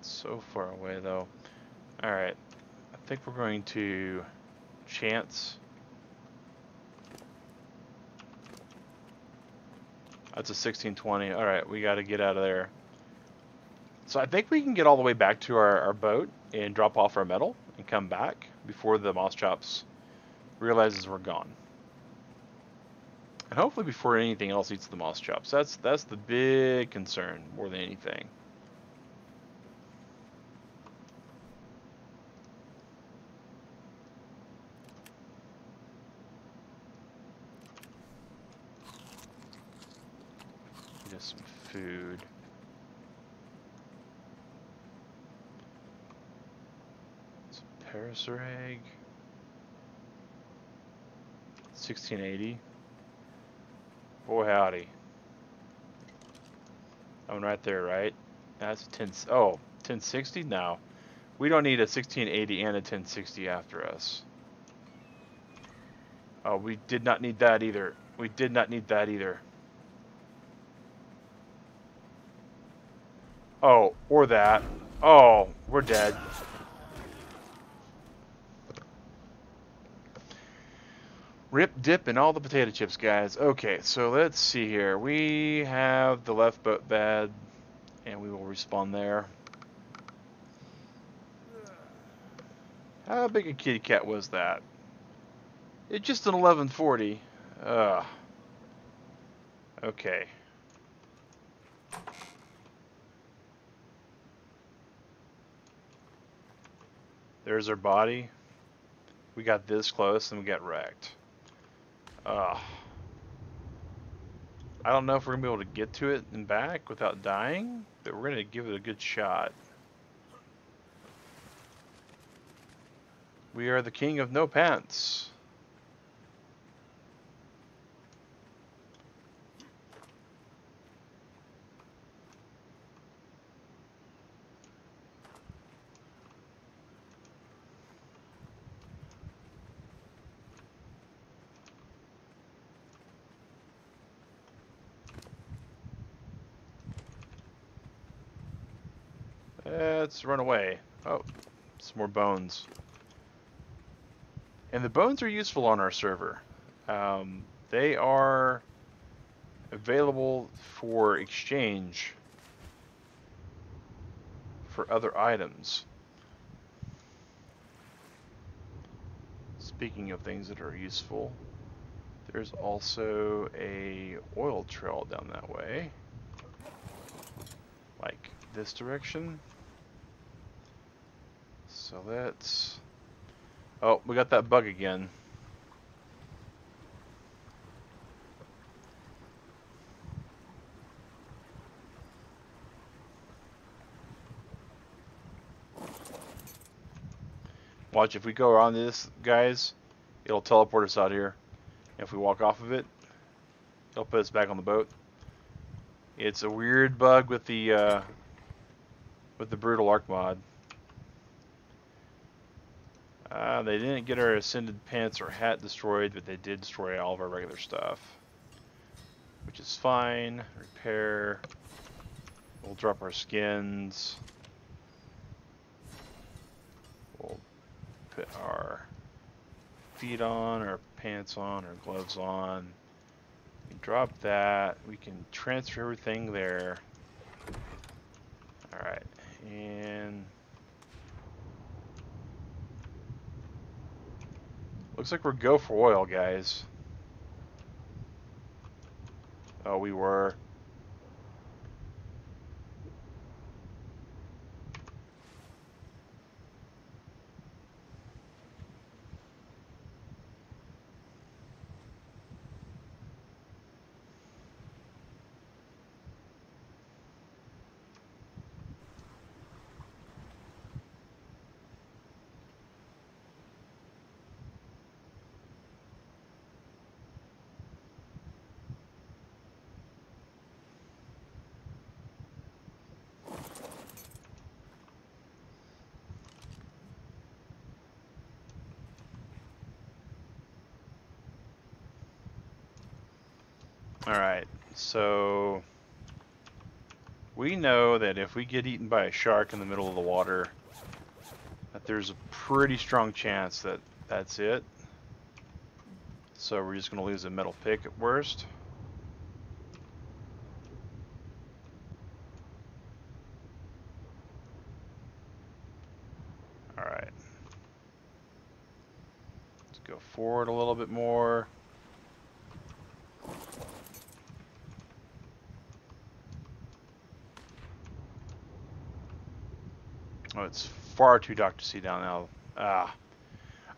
so far away though. Alright, I think we're going to chance. That's a 1620. Alright, we got to get out of there. So I think we can get all the way back to our, our boat and drop off our metal and come back before the Moschops realizes we're gone. And hopefully before anything else eats the Moschops. That's that's the big concern more than anything. Just some food. Parasaur egg. 1680. Boy howdy. That one right there, right? That's a 10. Oh, 1060? No. We don't need a 1680 and a 1060 after us. Oh, we did not need that either. We did not need that either. Oh, or that. Oh, we're dead. Rip, dip, and all the potato chips, guys. Okay, so let's see here. We have the left boat bed, and we will respawn there. How big a kitty cat was that? It's just an 1140. Ugh. Okay. There's our body. We got this close and we got wrecked. I don't know if we're going to be able to get to it and back without dying, but we're going to give it a good shot. We are the king of no pants. Let's run away. Oh, some more bones. And the bones are useful on our server. Um, they are available for exchange for other items. Speaking of things that are useful, there's also a oil trail down that way. Like this direction. So let's... Oh, we got that bug again. Watch, if we go around this, guys, it'll teleport us out here. If we walk off of it, it'll put us back on the boat. It's a weird bug with the uh, with the brutal ARK mod. Uh, they didn't get our ascended pants or hat destroyed, but they did destroy all of our regular stuff. Which is fine. Repair. We'll drop our skins. We'll put our feet on, our pants on, our gloves on. We drop that. We can transfer everything there. Alright. And... Looks like we're go for oil, guys. Oh, we were. Alright, so we know that if we get eaten by a shark in the middle of the water, that there's a pretty strong chance that that's it. So we're just going to lose a metal pick at worst. Alright. Let's go forward a little bit more. Oh, it's far too dark to see down now. Ah.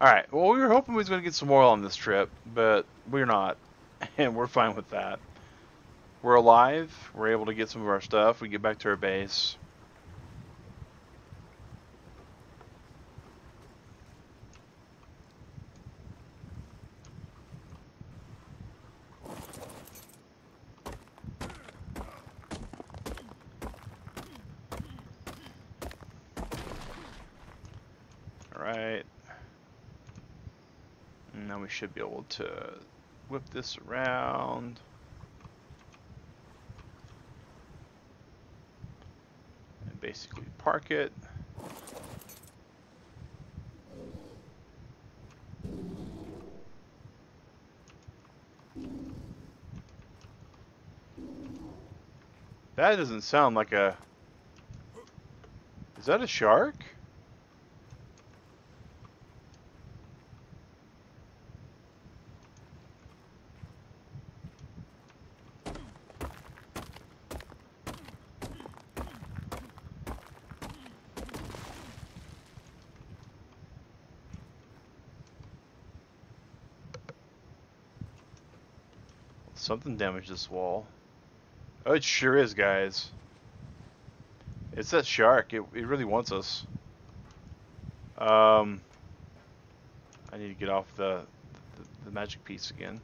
Alright, well, we were hoping we was going to get some oil on this trip, but we're not. And we're fine with that. We're alive. We're able to get some of our stuff. We get back to our base. Alright. Now we should be able to whip this around. And basically park it. That doesn't sound like a... Is that a shark? Something damaged this wall. Oh, it sure is, guys. It's that shark. It, it really wants us. Um, I need to get off the, the, the magic piece again.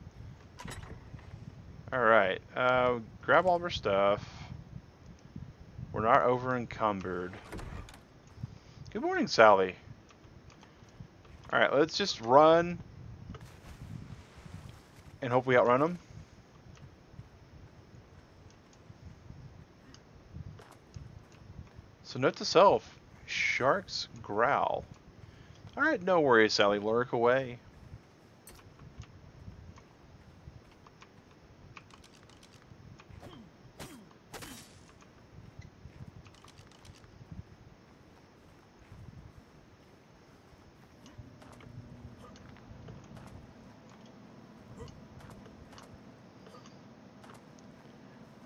Alright, uh, grab all of our stuff. We're not over encumbered. Good morning, Sally. Alright, let's just run and hope we outrun them. So note to self, sharks growl. Alright, no worries, Sally, lurk away.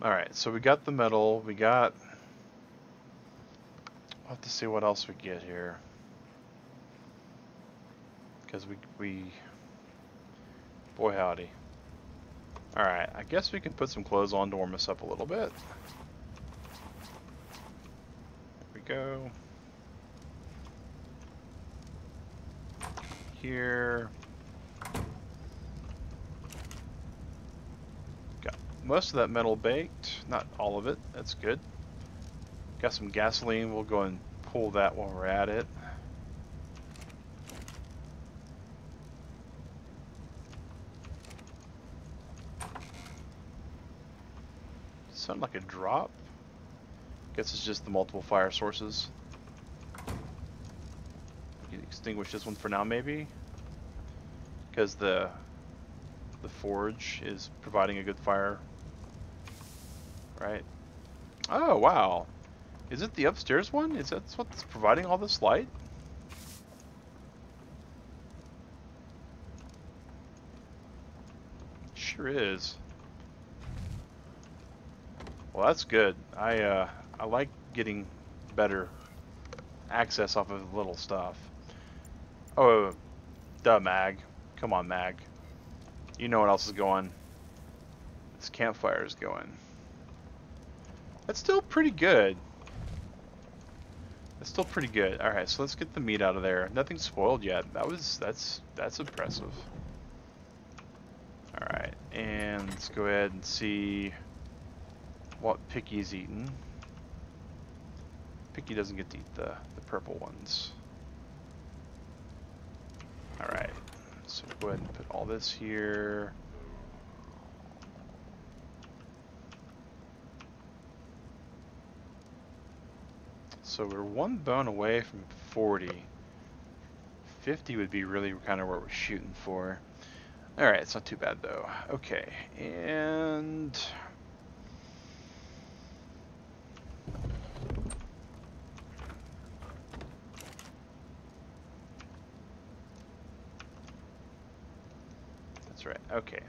Alright, so we got the metal, we got have to see what else we get here. Because we, we... Boy howdy. Alright, I guess we can put some clothes on to warm us up a little bit. There we go. Here. Got most of that metal baked. Not all of it. That's good. Got some gasoline. We'll go and pull that while we're at it. Sound like a drop. Guess it's just the multiple fire sources. extinguish this one for now, maybe, because the the forge is providing a good fire. Right. Oh wow. Is it the upstairs one? Is that what's providing all this light? Sure is. Well, that's good. I uh, I like getting better access off of little stuff. Oh, duh, Mag. Come on, Mag. You know what else is going. This campfire is going. That's still pretty good. That's still pretty good. All right, so let's get the meat out of there. Nothing spoiled yet. That was that's that's impressive. All right, and let's go ahead and see what Picky's eating. Picky doesn't get to eat the the purple ones. All right, so go ahead and put all this here. So we're one bone away from 40. 50 would be really kind of what we're shooting for. Alright, it's not too bad though. Okay, and... That's right, okay.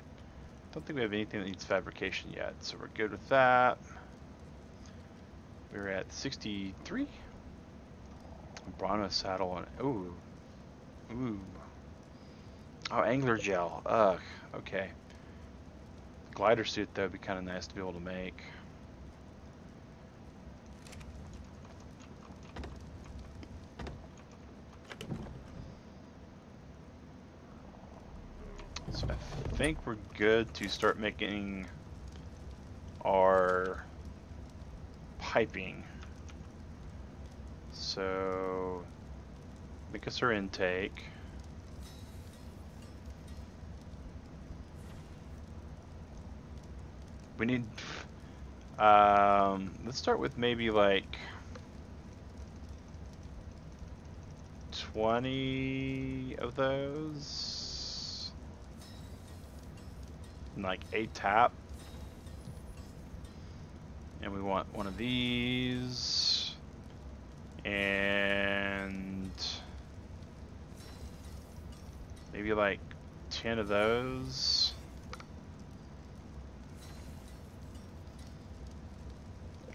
Don't think we have anything that needs fabrication yet, so we're good with that. We're at 63. Bronto saddle on. Ooh. Ooh. Oh, angler gel. Ugh. Okay. Glider suit, though, would be kind of nice to be able to make. So I think we're good to start making our piping. So, make us our intake. We need, um, let's start with maybe like 20 of those. like a tap. And we want one of these. And maybe like 10 of those.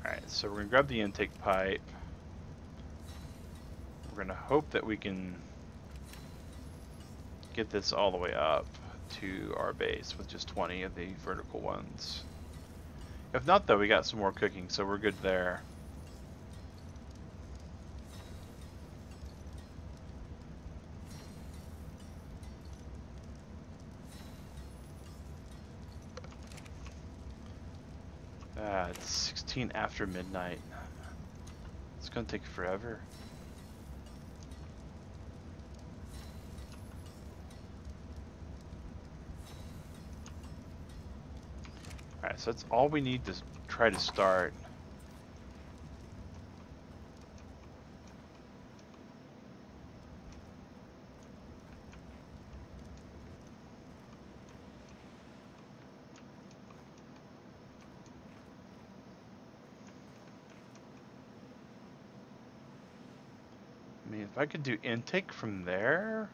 Alright, so we're going to grab the intake pipe. We're going to hope that we can get this all the way up to our base with just 20 of the vertical ones. If not, though, we got some more cooking, so we're good there. Ah, it's 16 after midnight. It's gonna take forever. Alright, so that's all we need to try to start. I mean, if I could do intake from there,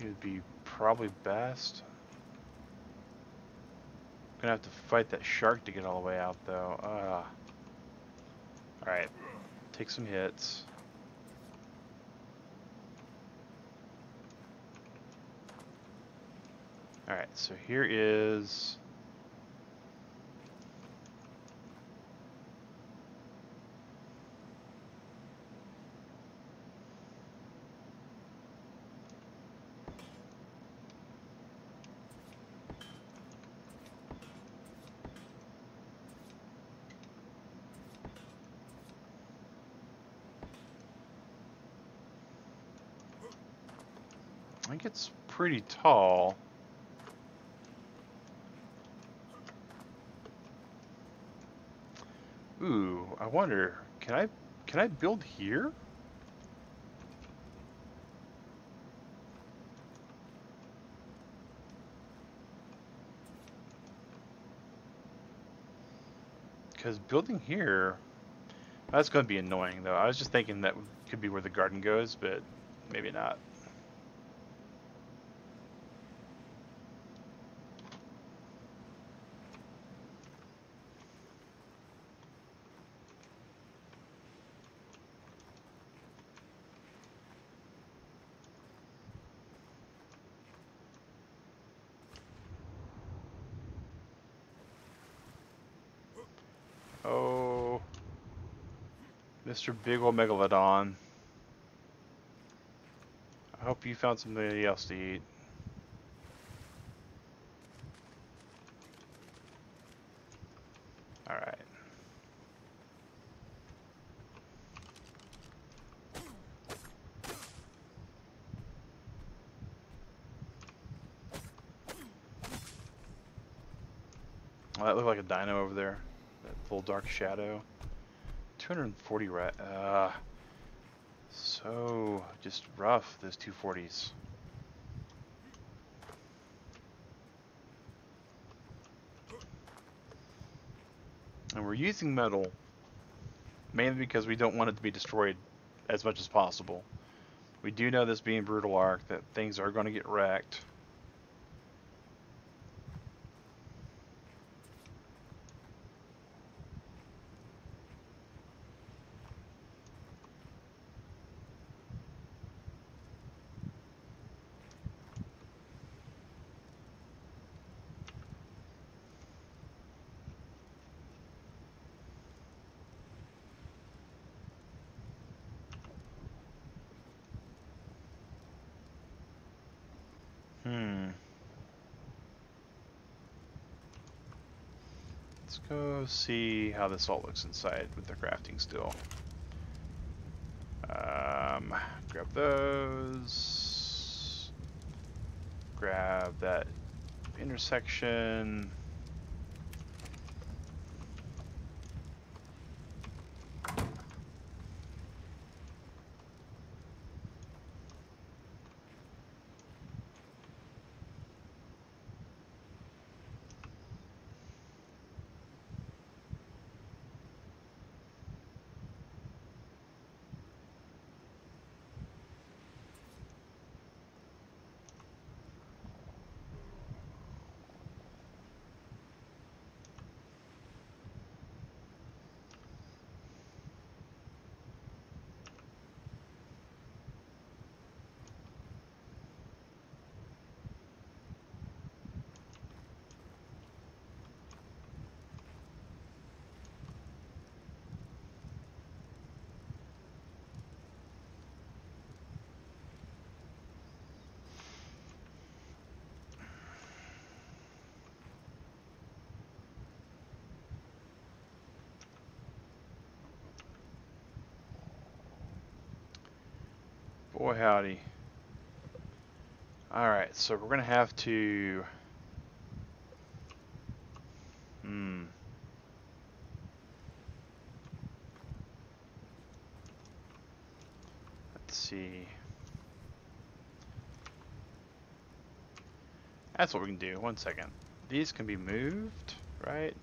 it would be probably best. Gonna have to fight that shark to get all the way out though. Uh. Alright. Take some hits. Alright, so here is I think it's pretty tall. Ooh, I wonder, can I can I build here? Because building here, that's going to be annoying though. I was just thinking that could be where the garden goes, but maybe not. Mr. Big Ol' Megalodon. I hope you found something else to eat. Alright. Oh, that looked like a dino over there. That full dark shadow. 240 rat. Uh, so just rough, those 240s. And we're using metal mainly because we don't want it to be destroyed as much as possible. We do know this being Brutal ARK that things are going to get wrecked. Hmm. Let's go see how this all looks inside with the crafting still. Um, grab those. Grab that intersection. Boy howdy. Alright, so we're gonna have to... Hmm. Let's see. That's what we can do. One second. These can be moved, right?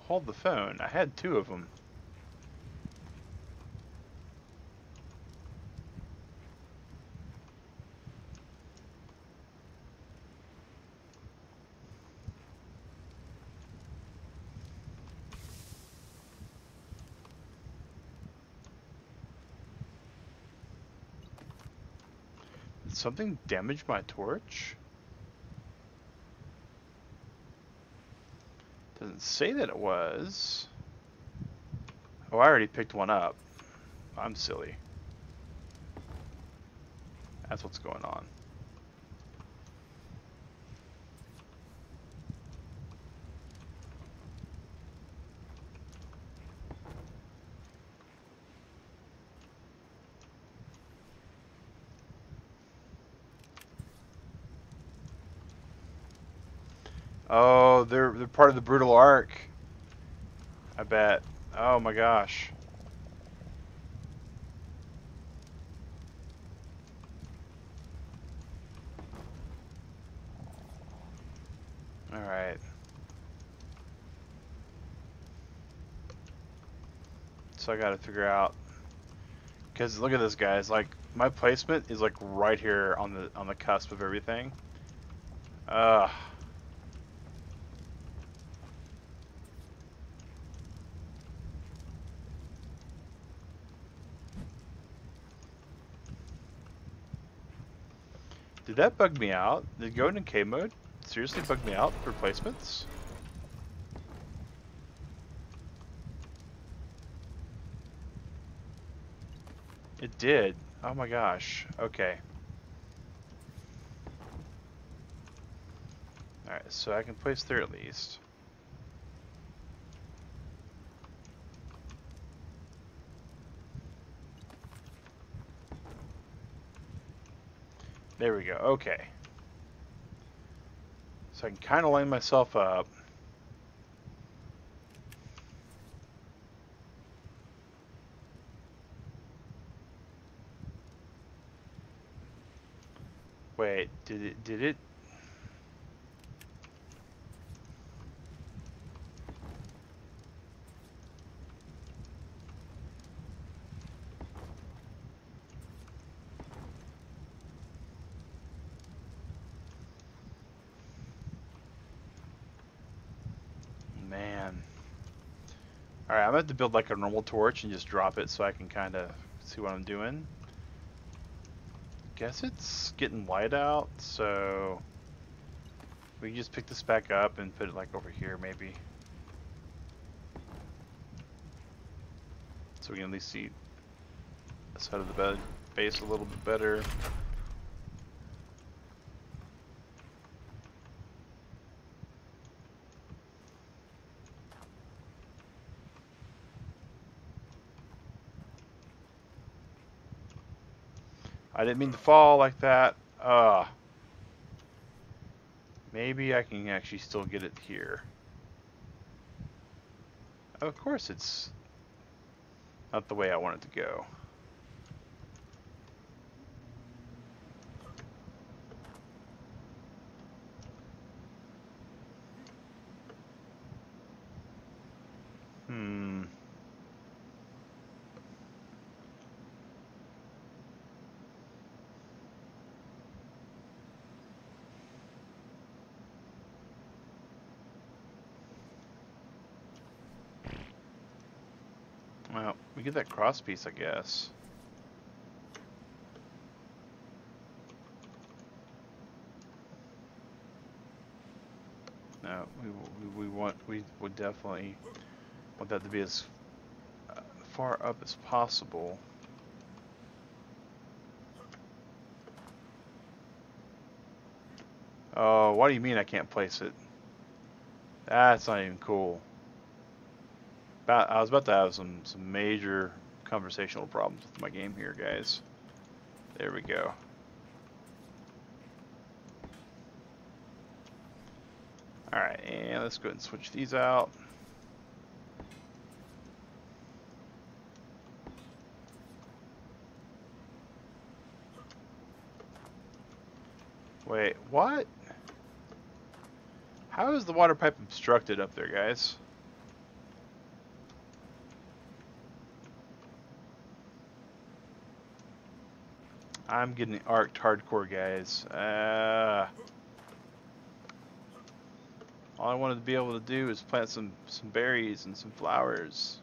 Hold the phone. I had two of them. Something damage my torch? Doesn't say that it was. Oh, I already picked one up. I'm silly. That's what's going on. Oh, they're they're part of the Brutal ARK. I bet. Oh my gosh. All right. So I got to figure out cuz look at this guys, like my placement is like right here on the on the cusp of everything. Ugh. that bug me out. Did going in K mode seriously bug me out for placements? It did. Oh my gosh. Okay. Alright, so I can place there at least. There we go. Okay. So I can kind of line myself up. Wait, did it, did it? Man. Alright, I'm going to have to build like a normal torch and just drop it so I can kind of see what I'm doing guess it's getting light out, so we can just pick this back up and put it like over here maybe. So we can at least see the side of the bed base a little bit better. I didn't mean to fall like that. Uh, maybe I can actually still get it here. Of course it's not the way I want it to go. Hmm. Well, we get that cross piece, I guess. No, we, we, we want, we would definitely want that to be as uh, far up as possible. Oh, what do you mean I can't place it? That's not even cool about, I was about to have some, some major conversational problems with my game here, guys. There we go. Alright, and let's go ahead and switch these out. Wait, what? How is the water pipe obstructed up there, guys? I'm getting arced hardcore, guys. Uh, all I wanted to be able to do is plant some, some berries and some flowers.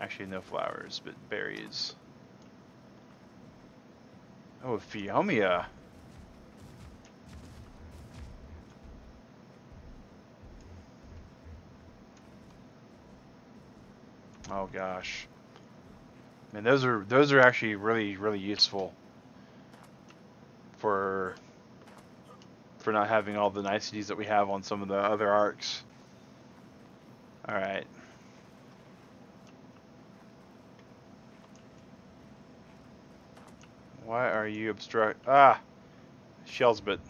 Actually, no flowers, but berries. Oh, Phiomia. Oh gosh. And those are those are actually really really useful for for not having all the niceties that we have on some of the other ARKs. All right. Why are you obstruct? Ah, shells, but.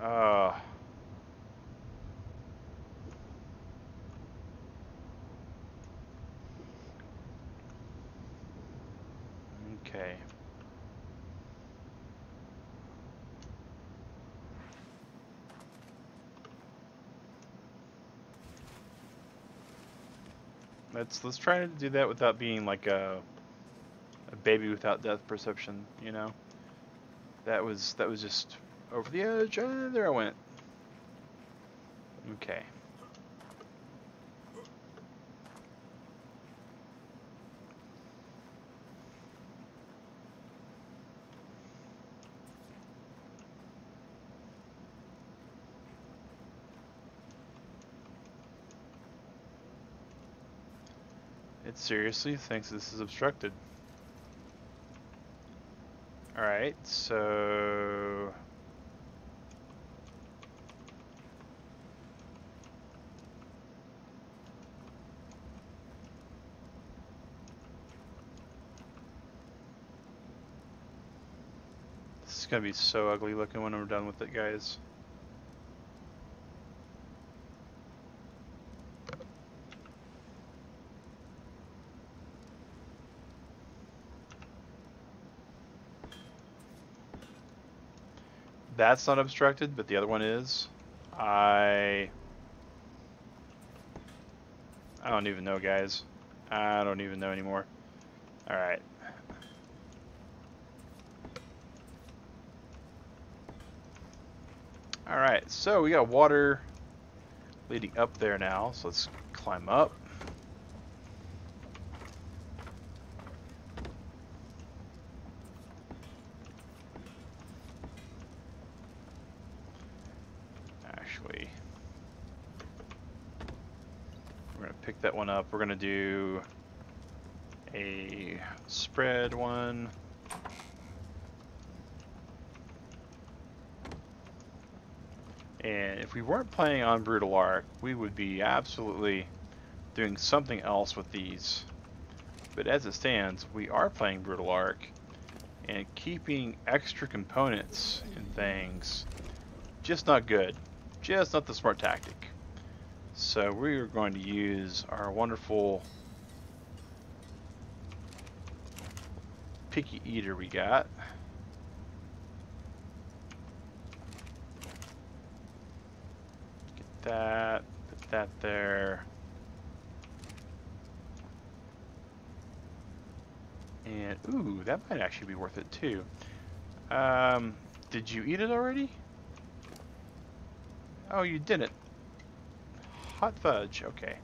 Uh. Okay. Let's let's try to do that without being like a a baby without death perception, you know. That was that was just over the edge. There I went. Okay. It seriously thinks this is obstructed. Alright, so... This is gonna be so ugly looking when I'm done with it, guys. That's not obstructed, but the other one is. I... I don't even know, guys. I don't even know anymore. Alright. Alright, so we got water leading up there now, so let's climb up. Actually, we're going to pick that one up. We're going to do a spread one. And if we weren't playing on Brutal ARK, we would be absolutely doing something else with these. But as it stands, we are playing Brutal ARK, and keeping extra components and things, just not good. Just not the smart tactic. So we are going to use our wonderful picky eater we got. Get that, put that there. And, ooh, that might actually be worth it too. Um, did you eat it already? Oh, you didn't. Hot fudge, okay.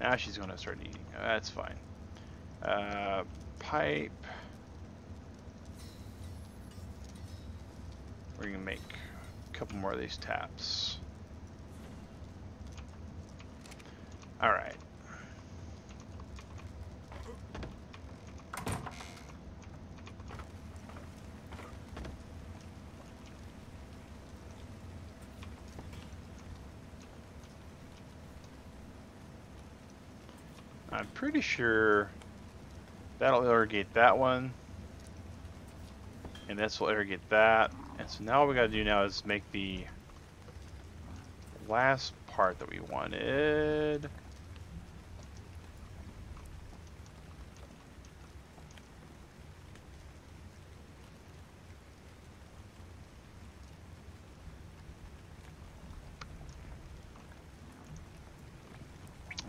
Now she's going to start eating. That's fine. Uh, pipe. We're gonna make a couple more of these taps. Alright. I'm pretty sure that'll irrigate that one. And this will irrigate that. And so now what we gotta do now is make the last part that we wanted.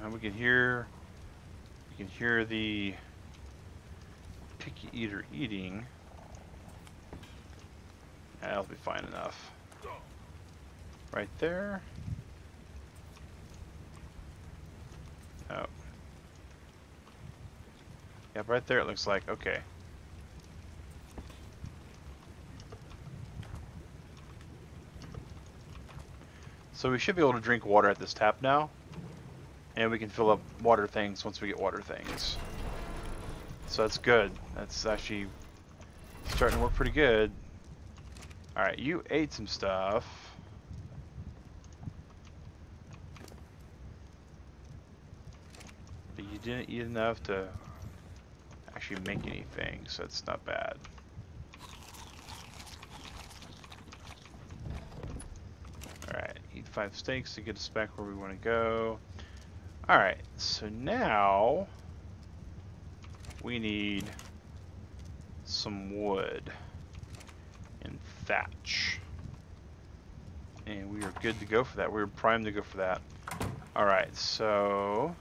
And we can hear, we can hear the picky eater eating. That'll be fine enough. Right there. Oh. Yep, right there it looks like. Okay. So we should be able to drink water at this tap now. And we can fill up water things once we get water things. So that's good. That's actually starting to work pretty good. Alright, you ate some stuff. But you didn't eat enough to actually make anything, so it's not bad. Alright, eat five steaks to get us back where we want to go. Alright, so now we need some wood and thatch. And we are good to go for that. We're primed to go for that. Alright, so...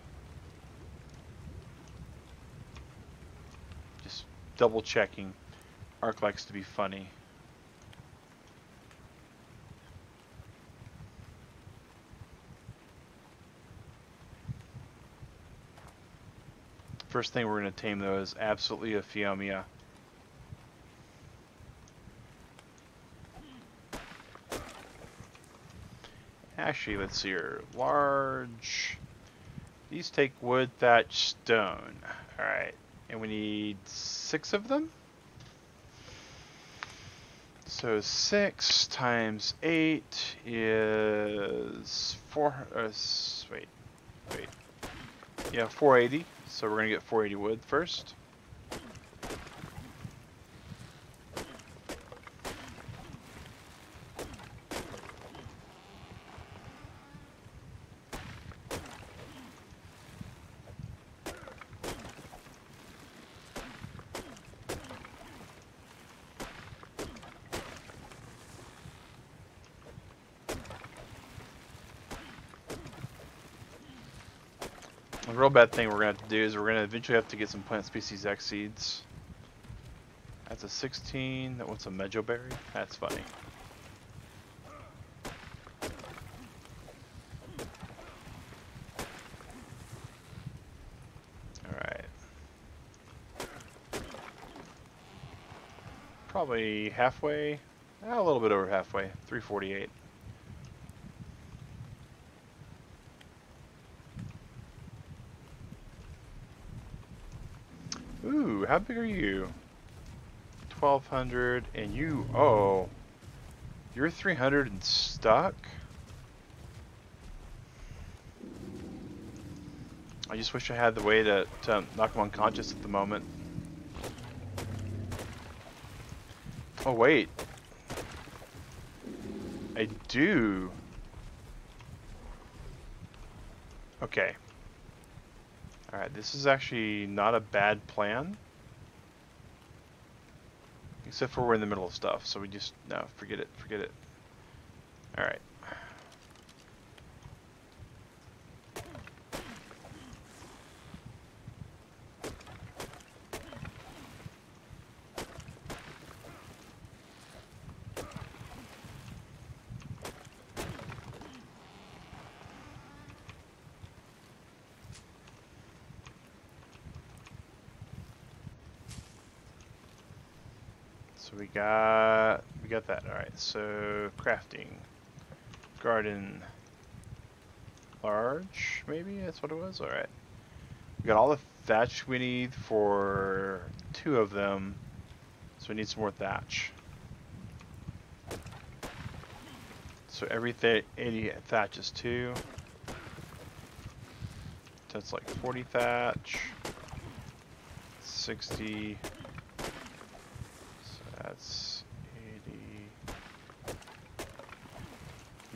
Just double checking. ARK likes to be funny. First thing we're going to tame though is absolutely a Phiomia. Actually, let's see here. Large. These take wood, thatch, stone. Alright. And we need six of them? So six times eight is four. Uh, wait, wait. Yeah, 480. So we're gonna get 480 wood first. Bad thing we're going to have to do is we're going to eventually have to get some plant species X seeds. That's a 16. That one's a Mejoberry. That's funny. Alright. Probably halfway. A little bit over halfway. 348. Ooh, how big are you? 1200 and you, oh, you're 300 and stuck? I just wish I had the way to, to knock him unconscious at the moment. Oh wait. I do. Okay. Alright, this is actually not a bad plan. Except for we're in the middle of stuff, so we just, no, forget it, forget it. Alright. So we got we got that. All right. So crafting, garden, large maybe that's what it was. All right. We got all the thatch we need for two of them. So we need some more thatch. So every th 80 thatch is two. That's like 40 thatch. 60. That's 80.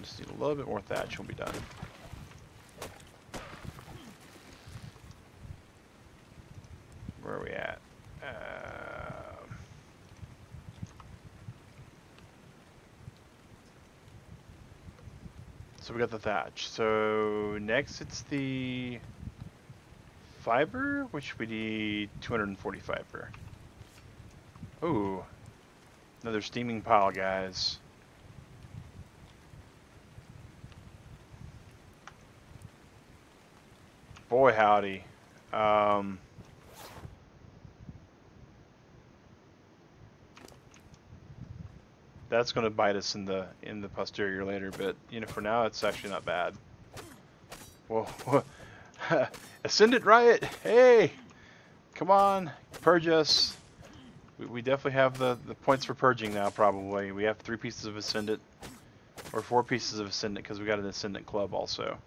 Just need a little bit more thatch, we'll be done. Where are we at? Um so we got the thatch. So next it's the fiber, which we need 240 fiber. Ooh, Another steaming pile, guys. Boy, howdy. Um, that's going to bite us in the in the posterior later, but you know, for now, it's actually not bad. Whoa, Ascendant Riot! Hey, come on, purge us. We, we definitely have the, the points for purging now, probably. We have three pieces of Ascendant. Or four pieces of Ascendant, because we got an Ascendant Club also.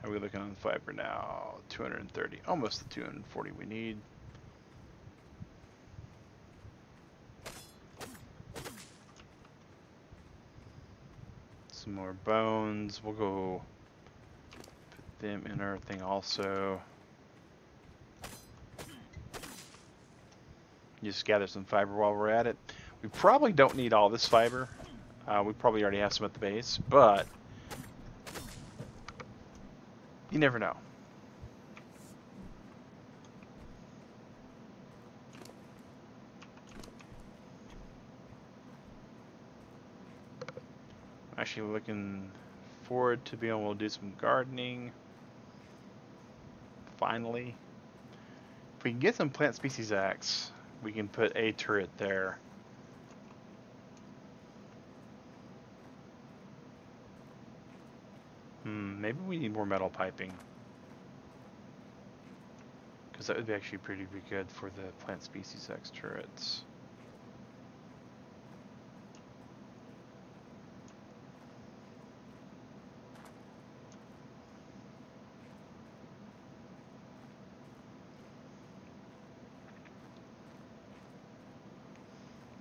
How are we looking on fiber now? 230. Almost the 240 we need. Some more bones. We'll go put them in our thing also. Just gather some fiber while we're at it. We probably don't need all this fiber. Uh, we probably already have some at the base, but you never know. Actually looking forward to being able to do some gardening. Finally. If we can get some plant species X, we can put a turret there. Hmm, maybe we need more metal piping. Because that would be actually pretty be good for the plant species X turrets.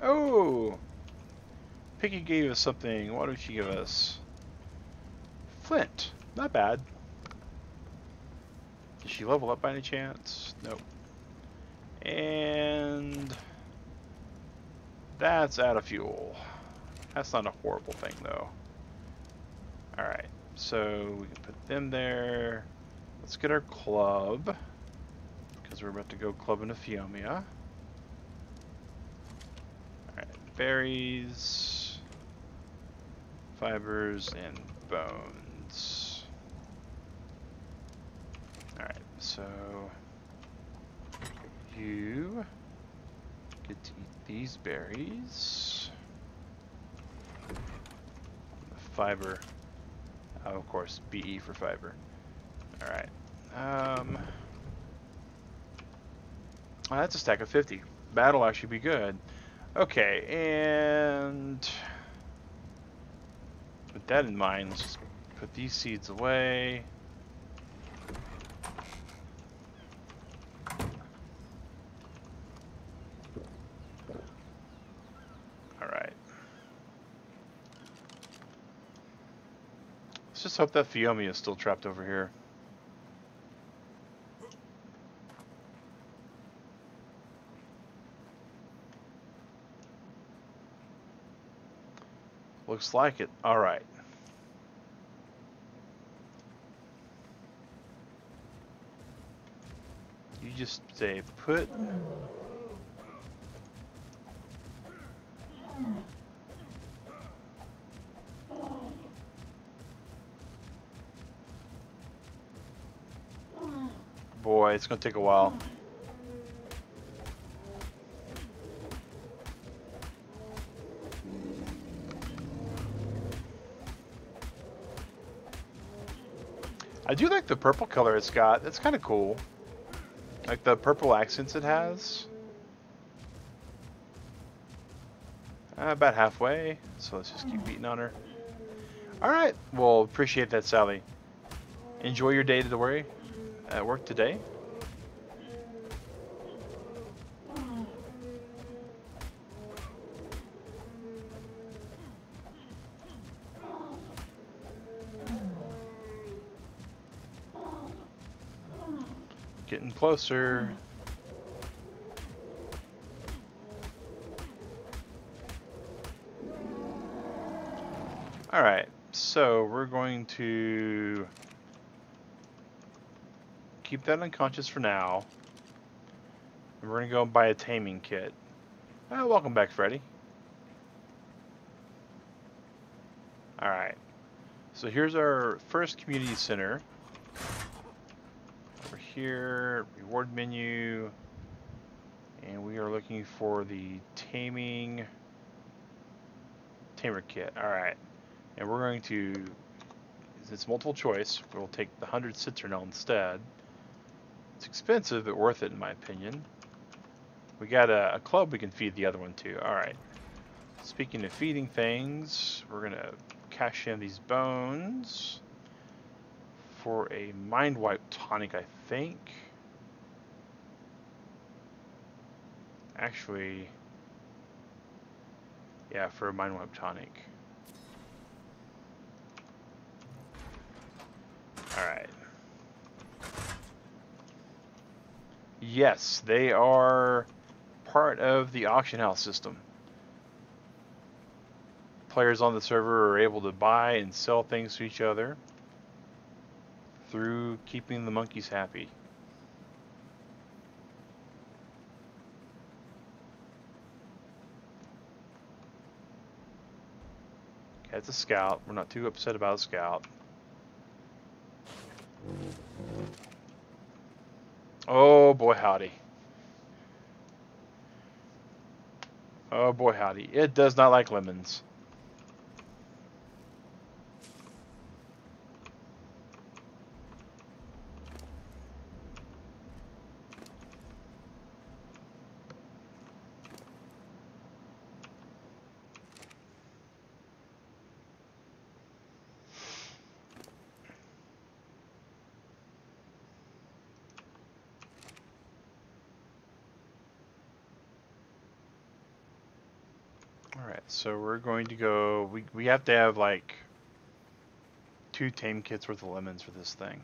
Oh! Piggy gave us something. What did she give us? Flint. Not bad. Did she level up by any chance? Nope. And... That's out of fuel. That's not a horrible thing, though. Alright, so we can put them there. Let's get our club. Because we're about to go club into Phiomia. Alright, berries, fibers, and bones. Alright, so you get to eat these berries. The fiber, oh, of course, BE for fiber. Alright. Um, oh, that's a stack of 50. That'll actually be good. Okay, and with that in mind, let's just put these seeds away. Alright. Let's just hope that Phiomia is still trapped over here. Looks like it. All right. You just say put. Boy, it's going to take a while. I do like the purple color it's got. It's kind of cool. Like the purple accents it has. Uh, about halfway, so let's just keep beating on her. Alright, well, appreciate that, Sally. Enjoy your day to the worry at work today. Closer. Alright, so we're going to keep that unconscious for now. And we're going to go buy a taming kit. Oh, welcome back, Freddy. Alright, so here's our first community center here, reward menu, and we are looking for the taming tamer kit. All right, and we're going to, it's multiple choice, we'll take the 100 Citronal instead. It's expensive, but worth it in my opinion. We got a, a club we can feed the other one to. All right. Speaking of feeding things, we're gonna cash in these bones for a mind wipe tonic, I think. Actually, Yeah, for a Mind Wipe tonic. Alright. Yes, they are part of the auction house system. Players on the server are able to buy and sell things to each other through keeping the monkeys happy. It's a scout. We're not too upset about a scout. Oh boy howdy. Oh boy howdy. It does not like lemons. Alright, so we're going to go, we, we have to have like two tame kits worth of lemons for this thing.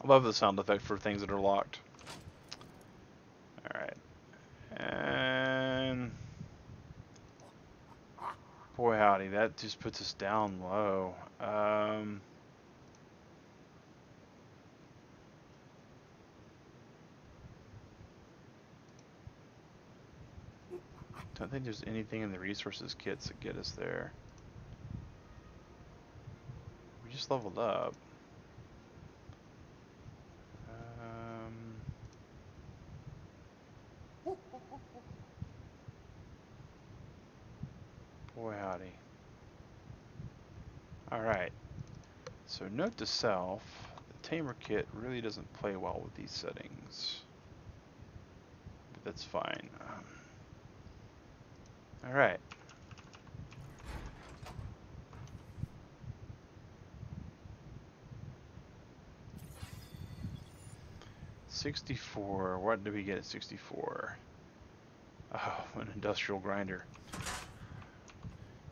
I love the sound effect for things that are locked. Alright. And... Boy howdy, that just puts us down low. Um... I don't think there's anything in the resources kits that get us there. We just leveled up. Um, boy howdy. Alright. So note to self, the Tamer kit really doesn't play well with these settings. But that's fine. Um, Alright. Sixty-four. What did we get at sixty-four? Oh, an industrial grinder.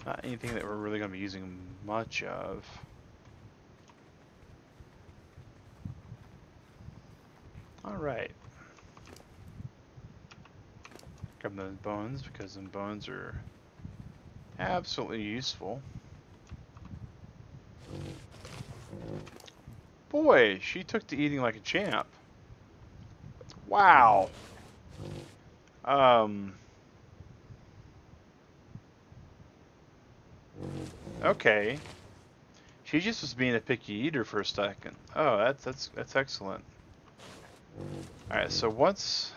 Not anything that we're really going to be using much of. Alright. Grab those bones because the bones are absolutely useful. Boy, she took to eating like a champ. Wow. Um. Okay. She just was being a picky eater for a second. Oh, that's that's that's excellent. All right, so once,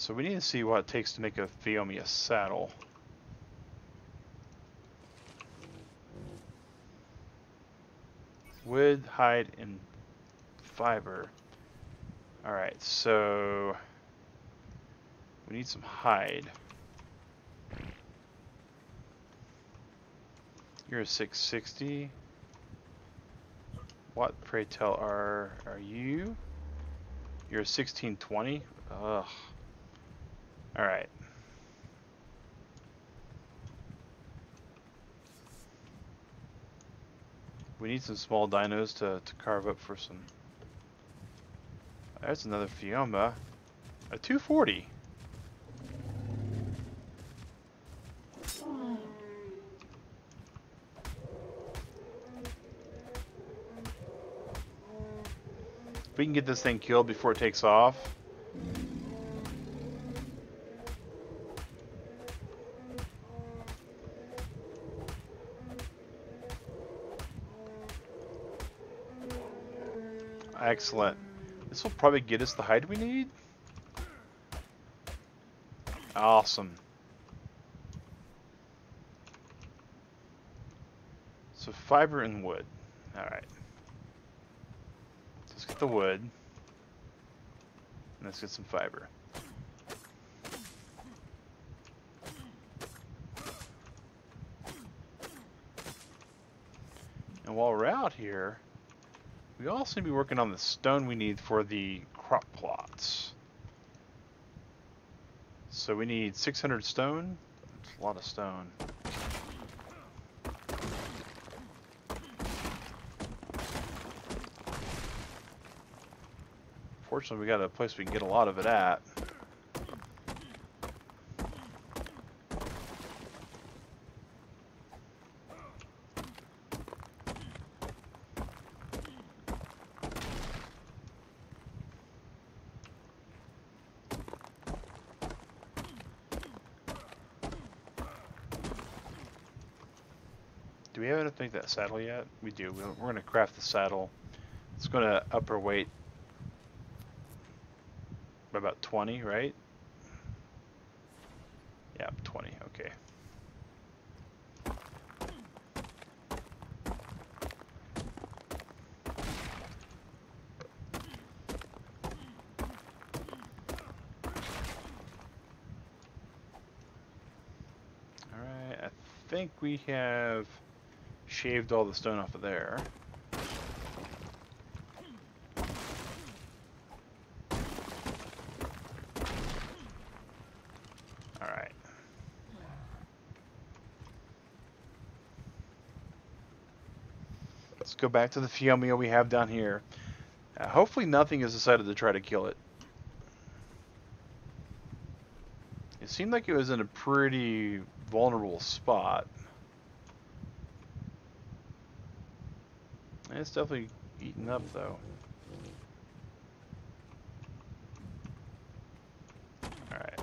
so we need to see what it takes to make a Phiomia saddle. Wood, hide, and fiber. All right, so we need some hide. You're a 660. What, pray tell, are are you? You're a 1620? Ugh. Alright. We need some small dinos to, to carve up for some... There's another Phiomia. A 240. If we can get this thing killed before it takes off. Excellent. This will probably get us the hide we need. Awesome. So fiber and wood. Alright. Let's get the wood. Let's get some fiber. And while we're out here, we also need to be working on the stone we need for the crop plots. So we need 600 stone. That's a lot of stone. Fortunately, we got a place we can get a lot of it at. Make that saddle yet? We do. We're going to craft the saddle. It's going to upper weight by about 20, right? Yeah, 20, okay. Alright, I think we have shaved all the stone off of there. Alright. Let's go back to the Phiomia we have down here. Uh, hopefully nothing has decided to try to kill it. It seemed like it was in a pretty vulnerable spot. It's definitely eaten up though. Alright.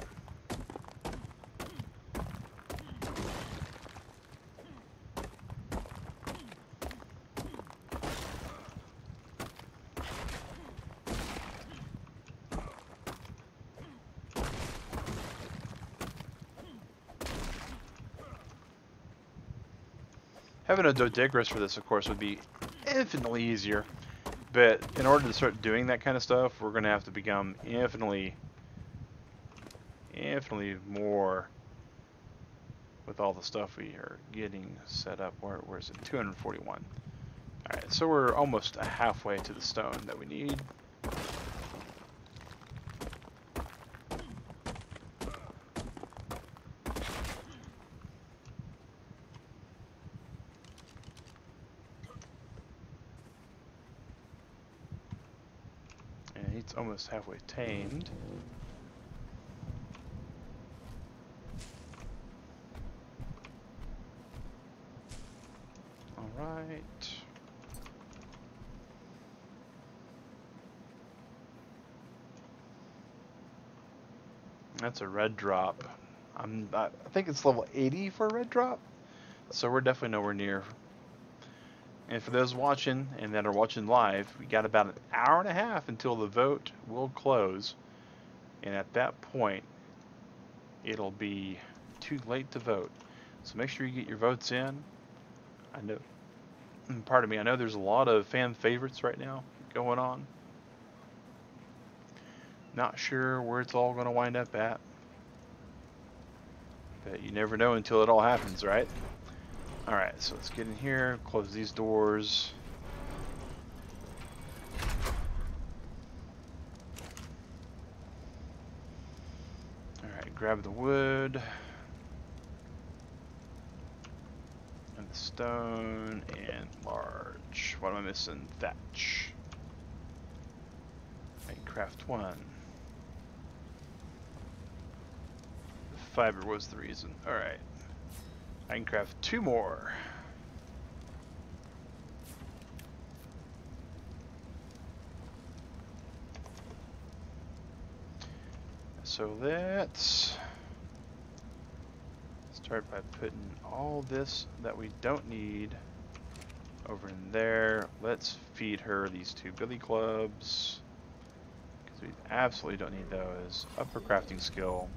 Having a Doedicurus for this, of course, would be infinitely easier. But in order to start doing that kind of stuff, we're going to have to become infinitely, infinitely more with all the stuff we are getting set up. Where, where is it? 241. Alright, so we're almost halfway to the stone that we need. And he's halfway tamed. Alright. That's a red drop. I'm I think it's level 80 for a red drop. So we're definitely nowhere near. And for those watching and that are watching live, we got about an hour and a half until the vote will close. And at that point, it'll be too late to vote. So make sure you get your votes in. I know, mm, pardon me, I know there's a lot of fan favorites right now going on. Not sure where it's all going to wind up at. But you never know until it all happens, right? Alright, so let's get in here, close these doors. Alright, grab the wood. And the stone and large. What am I missing? Thatch. I can craft one. The fiber was the reason. Alright. I can craft two more. So let's start by putting all this that we don't need over in there. Let's feed her these two billy clubs because we absolutely don't need those. Upper crafting skill.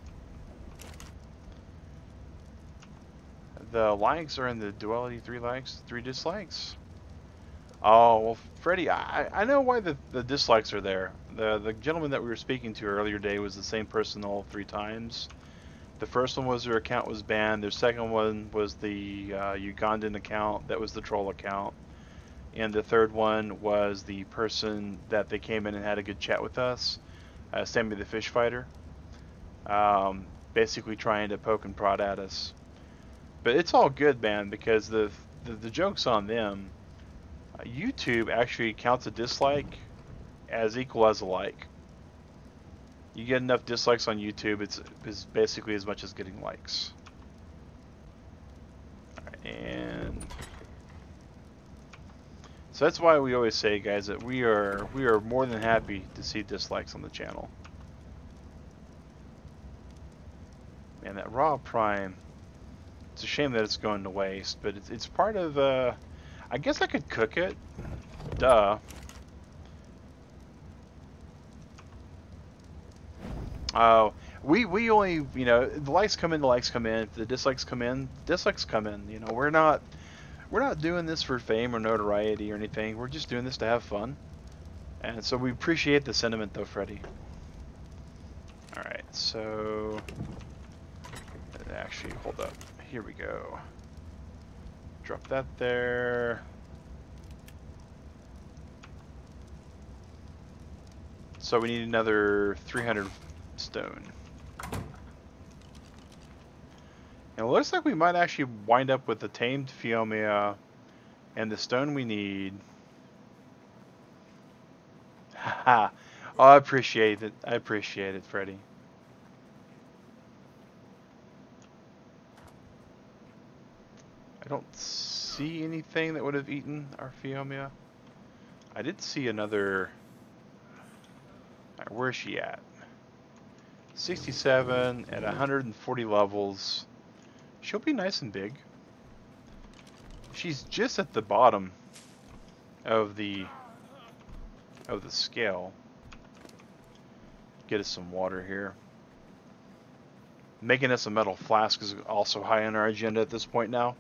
The likes are in the duality three likes, three dislikes. Oh, well, Freddy, I, I know why the, the dislikes are there. The, the gentleman that we were speaking to earlier today was the same person all three times. The first one was their account was banned. Their second one was the uh, Ugandan account. That was the troll account. and the third one was the person that they came in and had a good chat with us, uh, Sammy the Fish Fighter. Um, basically trying to poke and prod at us. But it's all good, man, because the the, the joke's on them. Uh, YouTube actually counts a dislike as equal as a like. You get enough dislikes on YouTube, it's, it's basically as much as getting likes. and so that's why we always say, guys, that we are we are more than happy to see dislikes on the channel. Man, that raw prime, it's a shame that it's going to waste, but it's, it's part of, uh, I guess I could cook it. Duh. Oh, we we only you know the likes come in, the likes come in. the dislikes come in, dislikes come in. You know we're not we're not doing this for fame or notoriety or anything. We're just doing this to have fun. And so we appreciate the sentiment though, Freddy. All right, so actually hold up. Here we go. Drop that there. So we need another 300 stone. It looks like we might actually wind up with the tamed Phiomia and the stone we need. Haha. oh, I appreciate it. I appreciate it, Freddy. I don't see anything that would have eaten our Phiomia. I did see another... Right, where is she at? 67 at 140 levels. She'll be nice and big. She's just at the bottom of the of the scale. Get us some water here. Making us a metal flask is also high on our agenda at this point now.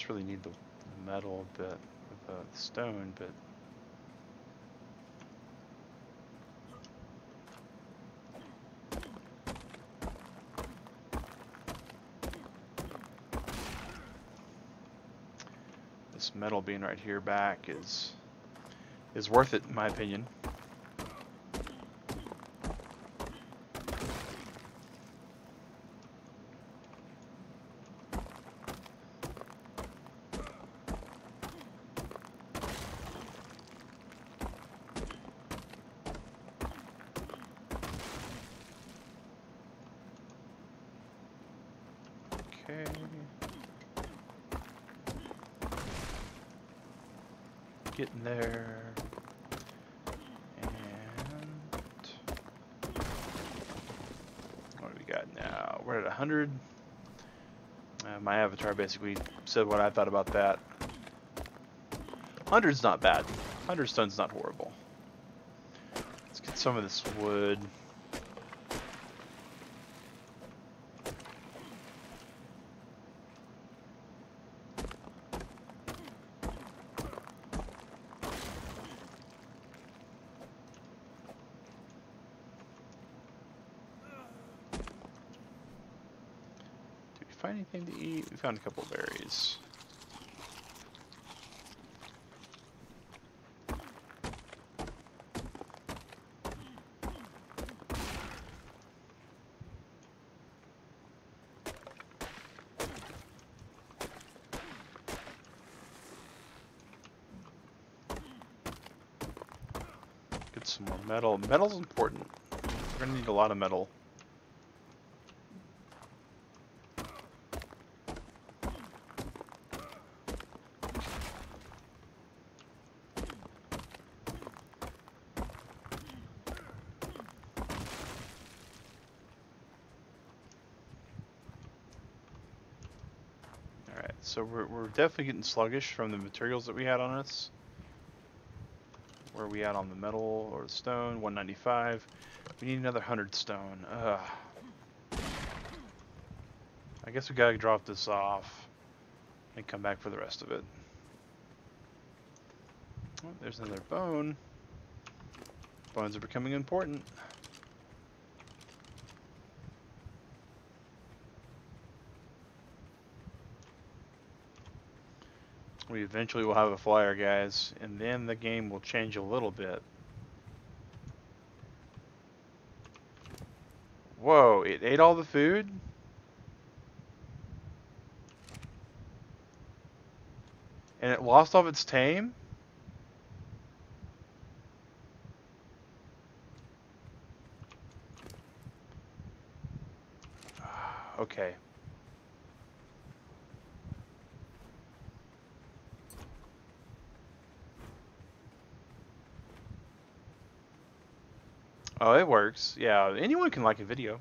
just really need the with the stone, but this metal being right here back is is worth it in my opinion. getting there. And got now? We're at 100. Uh, my avatar basically said what I thought about that. 100's not bad. 100 stone's not horrible. Let's get some of this wood. find anything to eat? We found a couple berries. Get some more metal. Metal's important. We're gonna need a lot of metal. So we're, we're definitely getting sluggish from the materials that we had on us. Where we at on the metal or the stone? 195. We need another 100 stone. Ugh. I guess we gotta drop this off and come back for the rest of it. Oh, there's another bone. Bones are becoming important. We eventually will have a flyer, guys, and then the game will change a little bit. Whoa, it ate all the food? And it lost all of its tame? okay. Oh, it works. Yeah, anyone can like a video.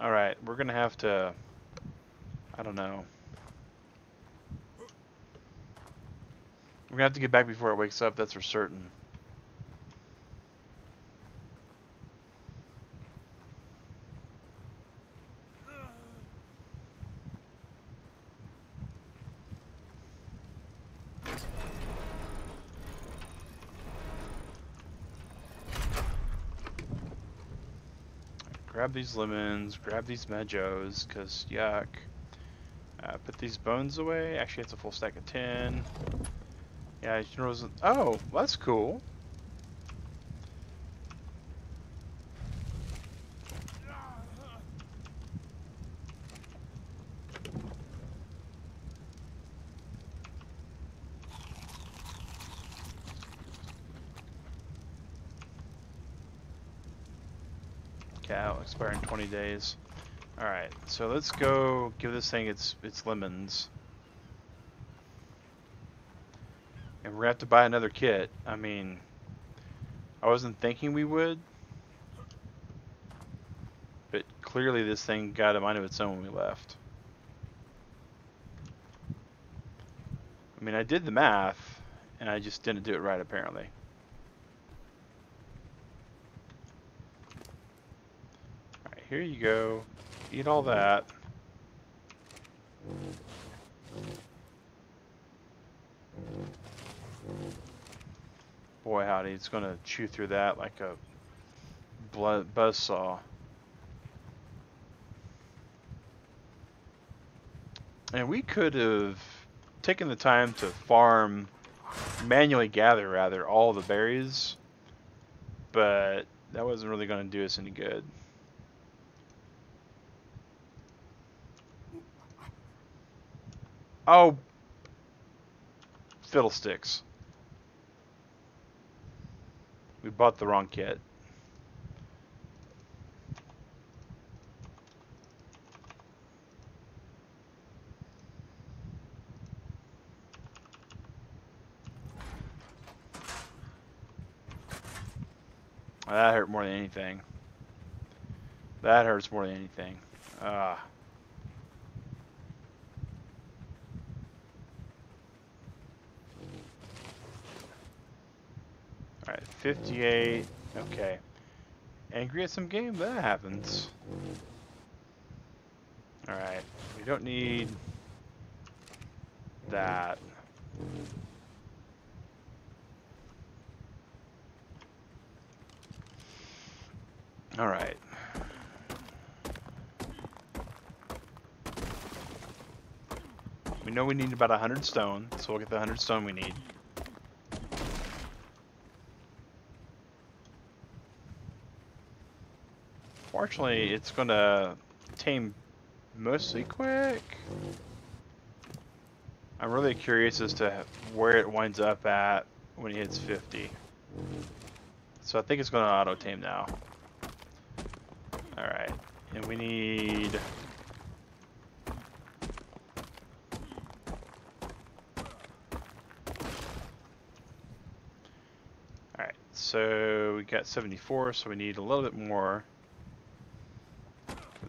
Alright, we're gonna have to... I don't know. We're gonna have to get back before it wakes up, that's for certain. Grab these lemons, grab these medjos, because yuck. Uh, put these bones away. Actually, it's a full stack of 10. Yeah, you oh, that's cool. 20 days. Alright, so let's go give this thing its its lemons. And we're gonna have to buy another kit. I mean, I wasn't thinking we would. But clearly this thing got a mind of its own when we left. I mean, I did the math, and I just didn't do it right apparently. Here you go. Eat all that. Boy howdy, it's gonna chew through that like a buzz saw. And we could have taken the time to farm, manually gather rather, all the berries, but that wasn't really going to do us any good. Oh, fiddlesticks. We bought the wrong kit. That hurt more than anything. That hurts more than anything. Ah. Alright, 58. Okay. Angry at some game? That happens. Alright, we don't need that. Alright. We know we need about 100 stone, so we'll get the 100 stone we need. Fortunately, it's gonna tame mostly quick. I'm really curious as to where it winds up at when it hits 50. So I think it's gonna auto tame now. Alright, and we need... Alright, so we got 74, so we need a little bit more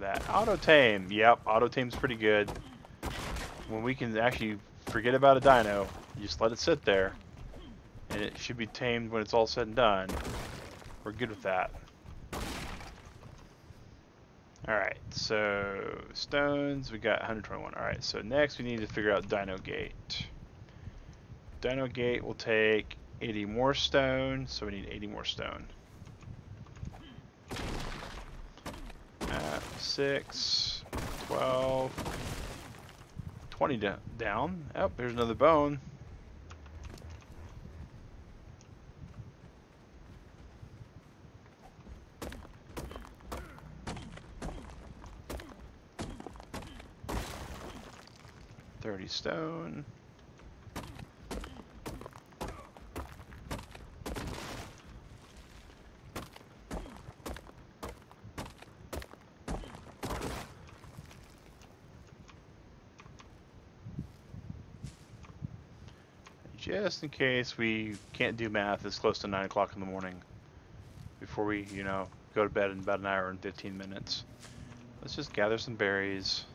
that. Auto tame, yep, auto tame's pretty good. When we can actually forget about a dino, just let it sit there. and it should be tamed when it's all said and done, we're good with that. Alright, so stones, we got 121. Alright, so next we need to figure out Dino Gate. Dino Gate will take 80 more stone, so we need 80 more stone. Uh, 6, 12, 20 down. Oh, there's another bone. Thirty stone. Just in case we can't do math it's close to 9 o'clock in the morning before we, you know, go to bed in about an hour and 15 minutes. Let's just gather some berries.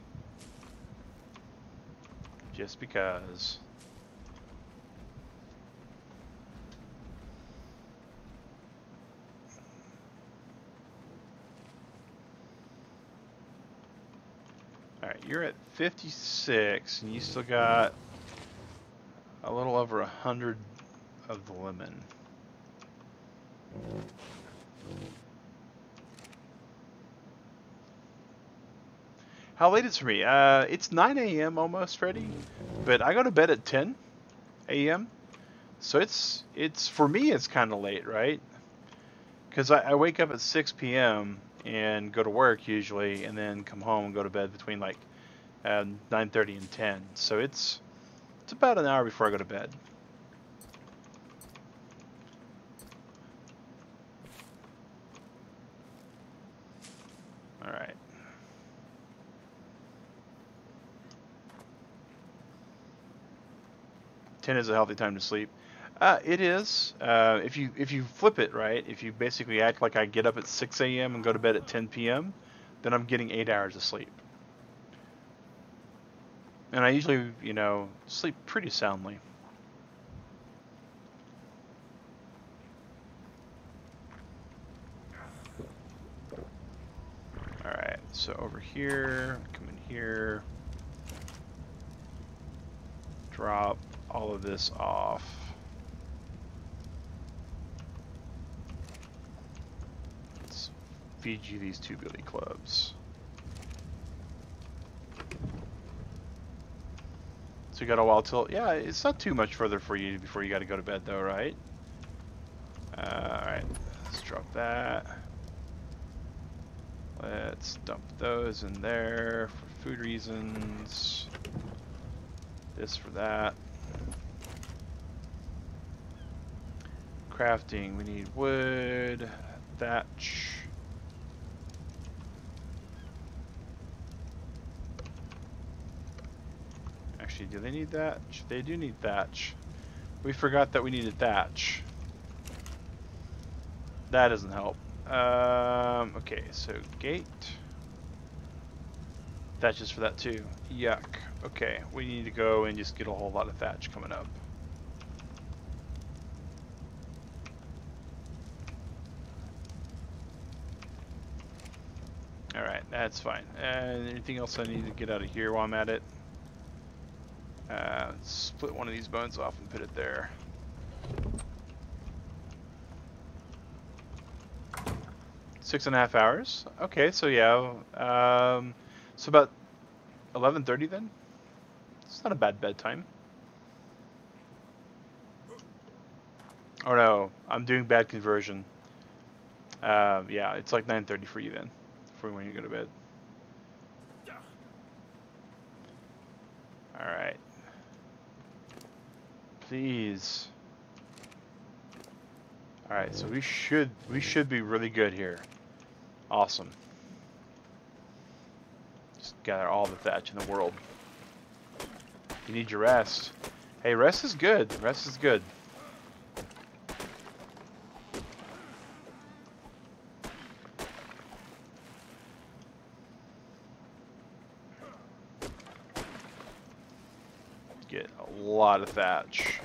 Just because. Alright, you're at 56 and you still got a little over a hundred of the lemon. How late is it for me? Uh, it's 9 a.m. almost, Freddy, but I go to bed at 10 a.m. So it's it's for me it's kind of late, right? Because I, I wake up at 6 p.m. and go to work usually, and then come home and go to bed between like uh, 9:30 and 10. So it's it's about an hour before I go to bed. Alright. Ten is a healthy time to sleep. Uh, it is. Uh, if you if you flip it right, if you basically act like I get up at 6 a.m. and go to bed at 10 p.m., then I'm getting eight hours of sleep. And I usually, you know, sleep pretty soundly. Alright, so over here, come in here, drop all of this off. Feed you these two billy clubs. So you got a while till, yeah, it's not too much further for you before you got to go to bed though, right? Uh, Alright, let's drop that. Let's dump those in there for food reasons. This for that. Crafting, we need wood, thatch. Actually, do they need thatch? They do need thatch. We forgot that we needed thatch. That doesn't help. Um, okay, so gate. Thatch is for that too. Yuck. Okay, we need to go and just get a whole lot of thatch coming up. Alright, that's fine. And anything else I need to get out of here while I'm at it? Uh, split one of these bones off and put it there. Six and a half hours. Okay, so yeah, um, so about 11:30 then. It's not a bad bedtime. Oh no, I'm doing bad conversion. Uh, yeah, it's like 9:30 for you then, for when you go to bed. All right. Please. Alright, so we should we should be really good here. Awesome. Just gather all the thatch in the world. You need your rest. Hey, rest is good. Rest is good. lot of thatch.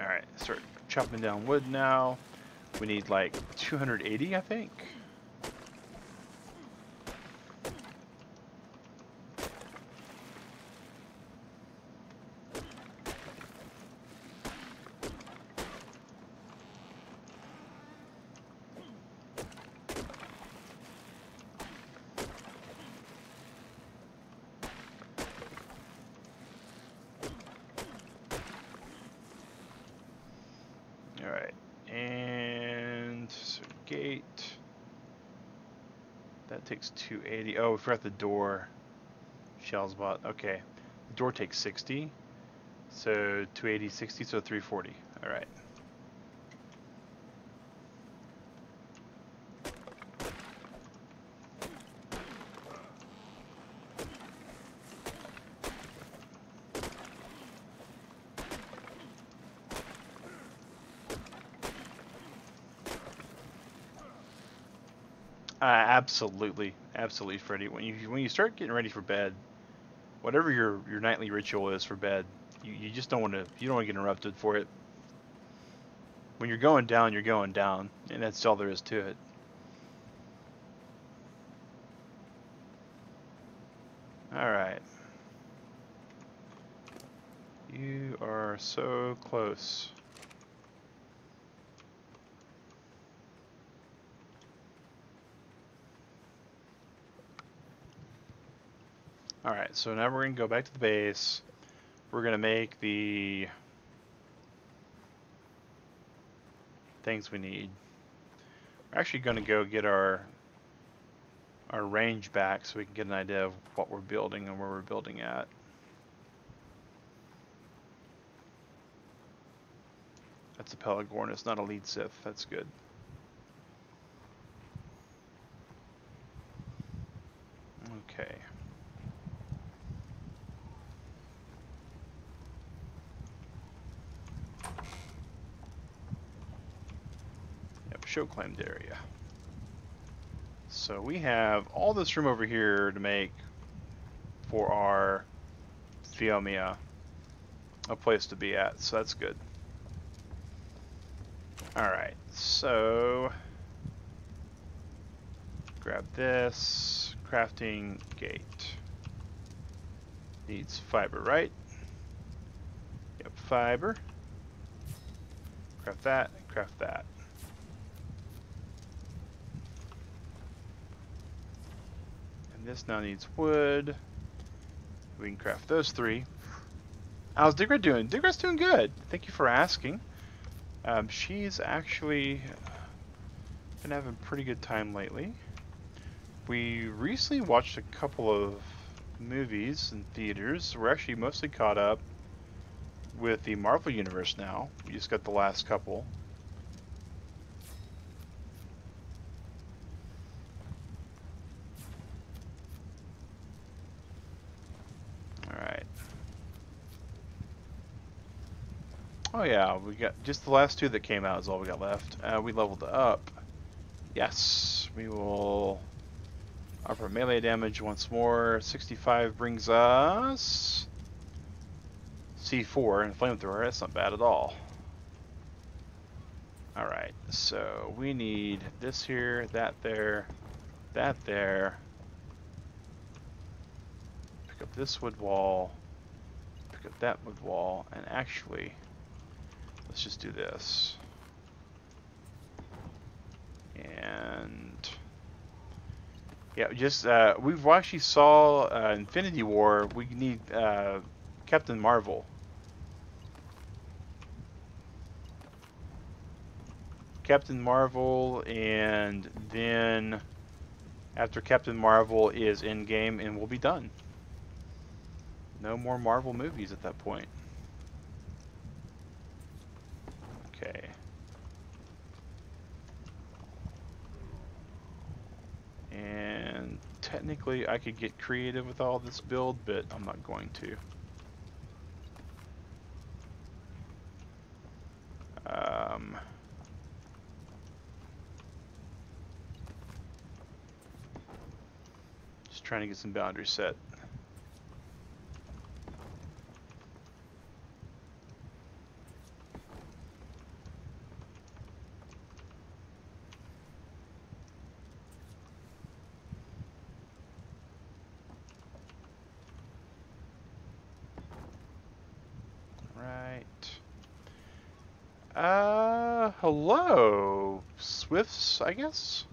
Alright, start chopping down wood now. We need like 280, I think. Forgot the door. Shells bot. Okay. The door takes 60. So 280, 60, so 340. Alright. Uh, absolutely, absolutely, Freddy. When you when you start getting ready for bed, whatever your your nightly ritual is for bed, you, you just don't want to you don't want to get interrupted for it. When you're going down, you're going down, and that's all there is to it. All right. You are so close. Alright, so now we're to go back to the base. We're to make the things we need. We're actually to go get our our range back so we can get an idea of what we're building and where we're building at. That's a Pelagornis, not a Leedsichthys. That's good. Okay. Yep, show claimed area. So we have all this room over here to make for our Phiomia a place to be at, so that's good. Alright, so grab this crafting gate. Needs fiber, right? Yep, fiber. Craft that, craft that. And this now needs wood. We can craft those three. How's Digra doing? Digra's doing good. Thank you for asking. Um, she's actually been having a pretty good time lately. We recently watched a couple of movies in theaters. We're actually mostly caught up with the Marvel Universe now. We just got the last couple. Alright. Oh yeah, we got just the last two that came out is all we got left. Uh, we leveled up. Yes, we will up our melee damage once more. 65 brings us C4 and flamethrower. That's not bad at all. Alright, so we need this here, that there, that there. Pick up this wood wall, pick up that wood wall, and actually, let's just do this. And yeah, just uh, we've actually saw uh, Infinity War. We need uh, Captain Marvel. Captain Marvel, and then after Captain Marvel is in game, and we'll be done. No more Marvel movies at that point. Okay. And technically I could get creative with all this build, but I'm not going to. Um, just trying to get some boundaries set. Uh, hello, Swifts, I guess?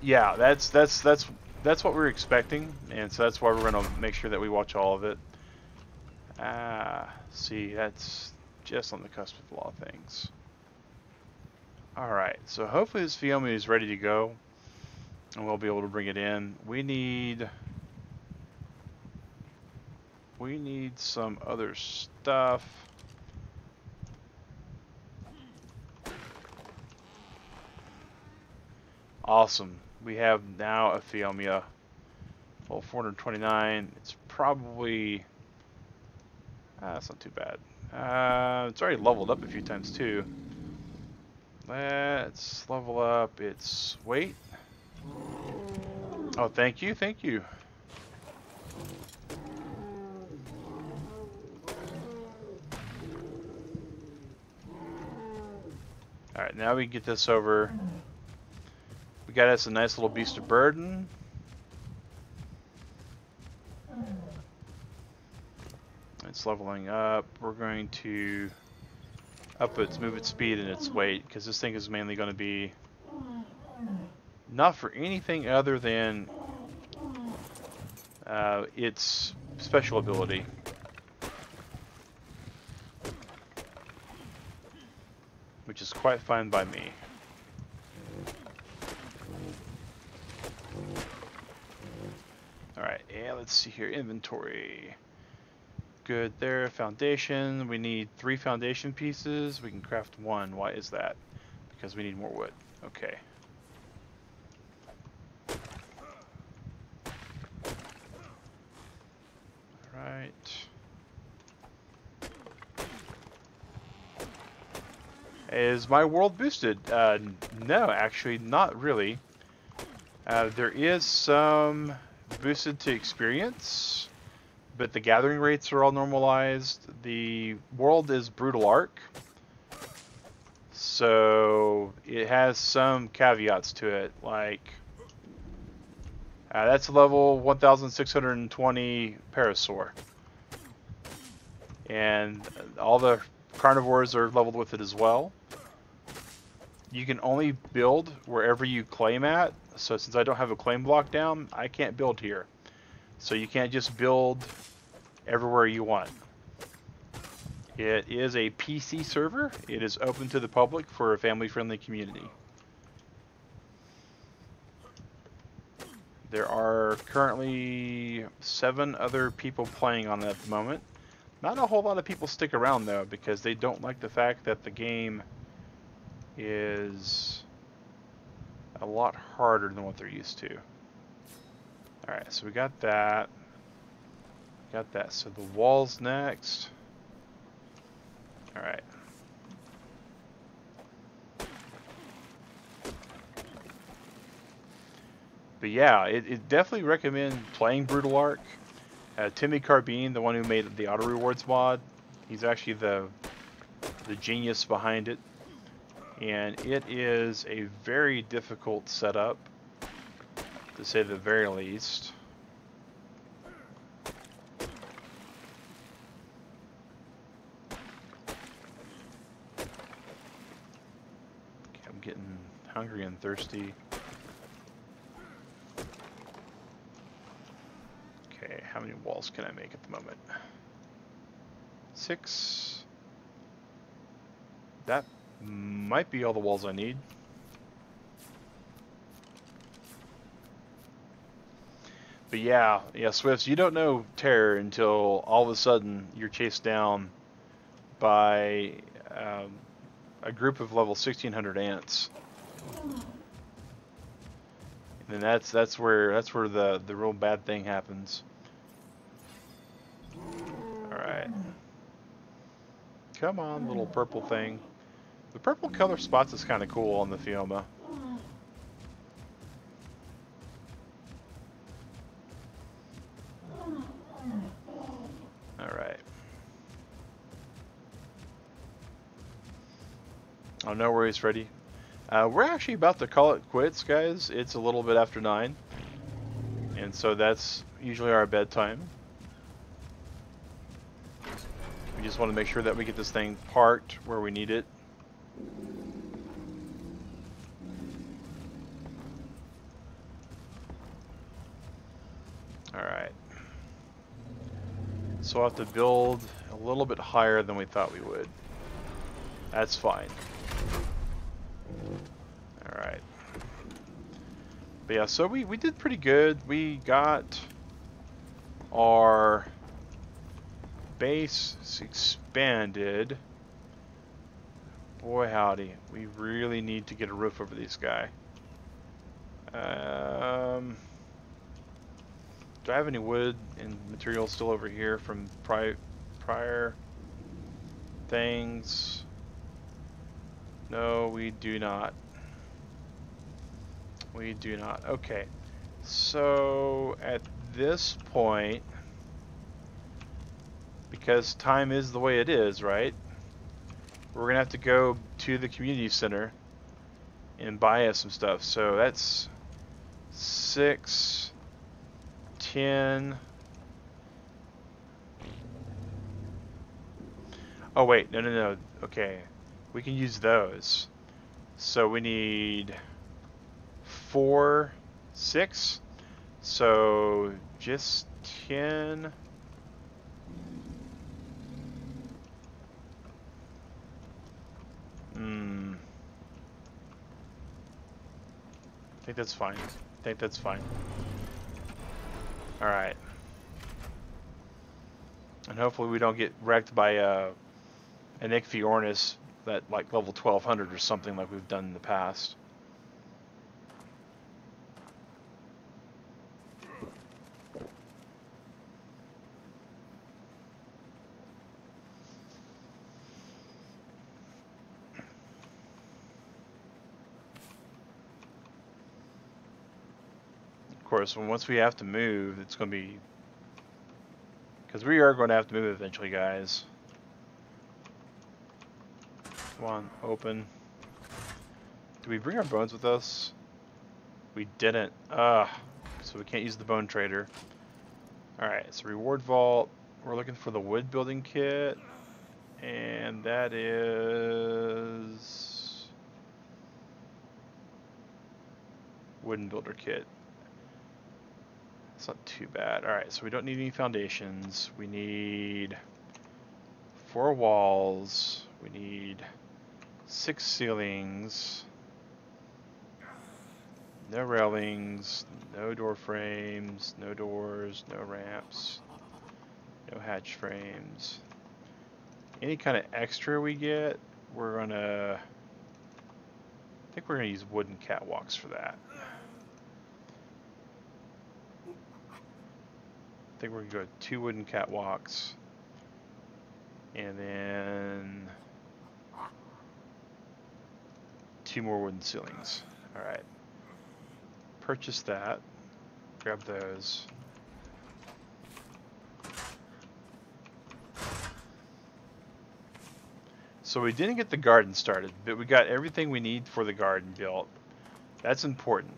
Yeah, that's, that's, that's, that's what we're expecting, and so that's why we're gonna make sure that we watch all of it. Ah, see, that's just on the cusp of of things. Alright, so hopefully this Phiomia is ready to go, and we'll be able to bring it in. We need... We need some other stuff. Awesome. We have now a Phiomia. Well, 429. It's probably... Ah, that's not too bad. Uh, it's already leveled up a few times too. Let's level up its weight. Oh, thank you, thank you. Alright, now we get this over. We got us a nice little beast of burden. It's leveling up. We're going to up its move its speed and its weight because this thing is mainly going to be not for anything other than uh, its special ability. Which is quite fine by me. Alright, and let's see here, inventory. Good there, foundation. We need three foundation pieces. We can craft one. Why is that? Because we need more wood. Okay. Alright. Is my world boosted? Uh, no, actually, not really. Uh, there is some boosted to experience, but the gathering rates are all normalized. The world is Brutal ARK, so it has some caveats to it, like uh, that's level 1620 Parasaur. And all the carnivores are leveled with it as well. You can only build wherever you claim at. So since I don't have a claim block down, I can't build here. So you can't just build everywhere you want. It is a PC server. It is open to the public for a family-friendly community. There are currently seven other people playing on it at the moment. Not a whole lot of people stick around though because they don't like the fact that the game is a lot harder than what they're used to. Alright, so we got that. Got that. So the walls next. Alright. But yeah, it, it definitely recommend playing Brutal ARK. Uh, Timmy Carbine, the one who made the auto rewards mod, he's actually the the genius behind it. And it is a very difficult setup, to say the very least. Okay, I'm getting hungry and thirsty. Okay, how many walls can I make at the moment? Six. That might be all the walls I need. But yeah, yeah, Swifts, you don't know terror until all of a sudden you're chased down by um, a group of level 1600 ants. And that's that's where that's where the the real bad thing happens. All right. Come on, little purple thing. The purple color spots is kind of cool on the Phiomia. Alright. Oh, no worries, Freddy. Uh, we're actually about to call it quits, guys. It's a little bit after 9. And so that's usually our bedtime. We just want to make sure that we get this thing parked where we need it. Alright. So we'll have to build a little bit higher than we thought we would. That's fine. Alright. But yeah, so we, we did pretty good. We got our base expanded. Boy howdy, we really need to get a roof over this guy. Um, do I have any wood and material still over here from pri prior things? No, we do not. We do not. Okay. So at this point, because time is the way it is, right? We're gonna have to go to the community center and buy us some stuff. So that's six, ten. Oh wait, no, no, no. Okay, we can use those. So we need four, six. So just ten. Hmm. I think that's fine. I think that's fine. Alright. And hopefully we don't get wrecked by uh, an Ichthyornis that like level 1200 or something like we've done in the past. Course, once we have to move, it's going to be... Because we are going to have to move eventually, guys. Come on, open. Do we bring our bones with us? We didn't. Ah, so we can't use the bone trader. Alright, so reward vault. We're looking for the wood building kit. And that is... Wooden builder kit. It's not too bad. Alright, so we don't need any foundations. We need four walls. We need six ceilings. No railings, no door frames, no doors, no ramps, no hatch frames. Any kind of extra we get, we're gonna, I think we're gonna use wooden catwalks for that. I think we're gonna go two wooden catwalks. And then two more wooden ceilings. Alright. Purchase that. Grab those. So we didn't get the garden started, but we got everything we need for the garden built. That's important.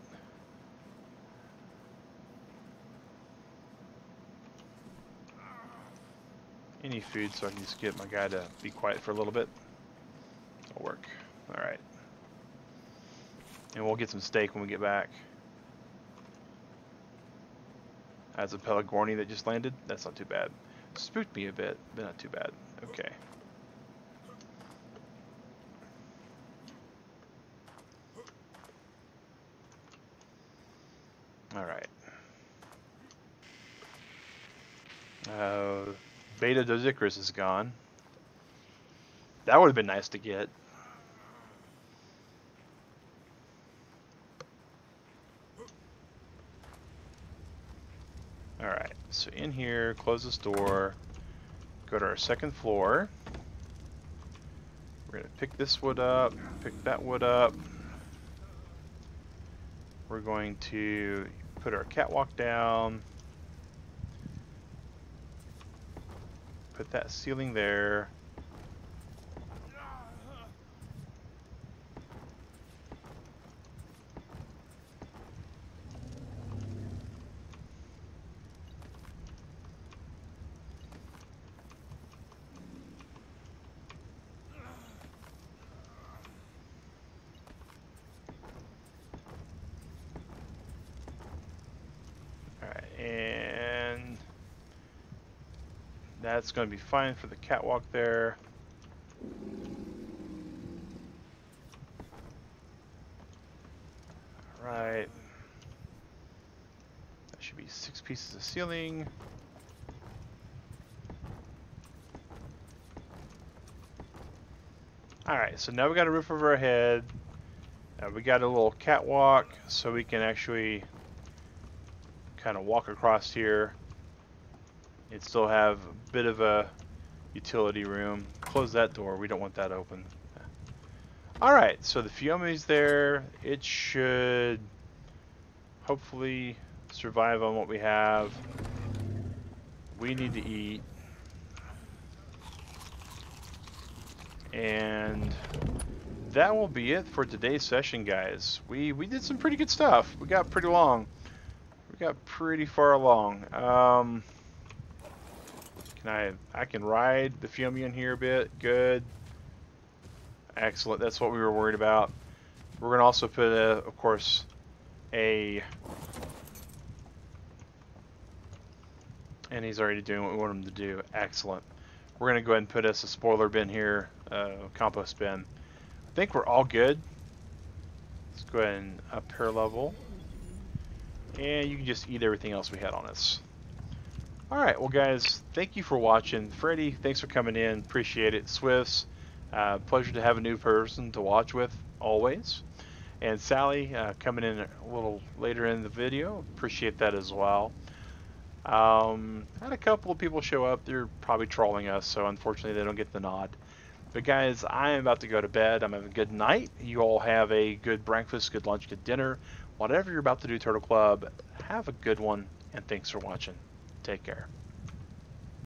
Any food so I can just get my guy to be quiet for a little bit. It'll work. Alright. And we'll get some steak when we get back. As a Pelagorni that just landed, that's not too bad. Spooked me a bit, but not too bad. Okay. Alright. Uh, Beta Doedicurus is gone. That would have been nice to get. Alright, so in here, close this door, go to our second floor. We're going to pick this wood up, pick that wood up. We're going to put our catwalk down. Put that ceiling there. That's going to be fine for the catwalk there. Right. That should be six pieces of ceiling. Alright, so now we got a roof over our head. Uh, we got a little catwalk so we can actually kind of walk across here and still have a bit of a utility room. Close that door, we don't want that open. Alright, so the Phiomia's there. It should hopefully survive on what we have. We need to eat. And that will be it for today's session, guys. We we did some pretty good stuff. We got pretty long. We got pretty far along. Um, can I I can ride the Phiomia here a bit? Good. Excellent. That's what we were worried about. We're gonna also put, a, of course, a and he's already doing what we want him to do. Excellent. We're gonna go ahead and put us a spoiler bin here, uh, compost bin. I think we're all good. Let's go ahead and up her level. And you can just eat everything else we had on us. Alright, well guys, thank you for watching. Freddy, thanks for coming in. Appreciate it. Swifts, uh, pleasure to have a new person to watch with, always. And Sally, uh, coming in a little later in the video. Appreciate that as well. Um, had a couple of people show up. They're probably trolling us, so unfortunately they don't get the nod. But guys, I am about to go to bed. I'm having a good night. You all have a good breakfast, good lunch, good dinner. Whatever you're about to do, Turtle Club, have a good one, and thanks for watching. Take care.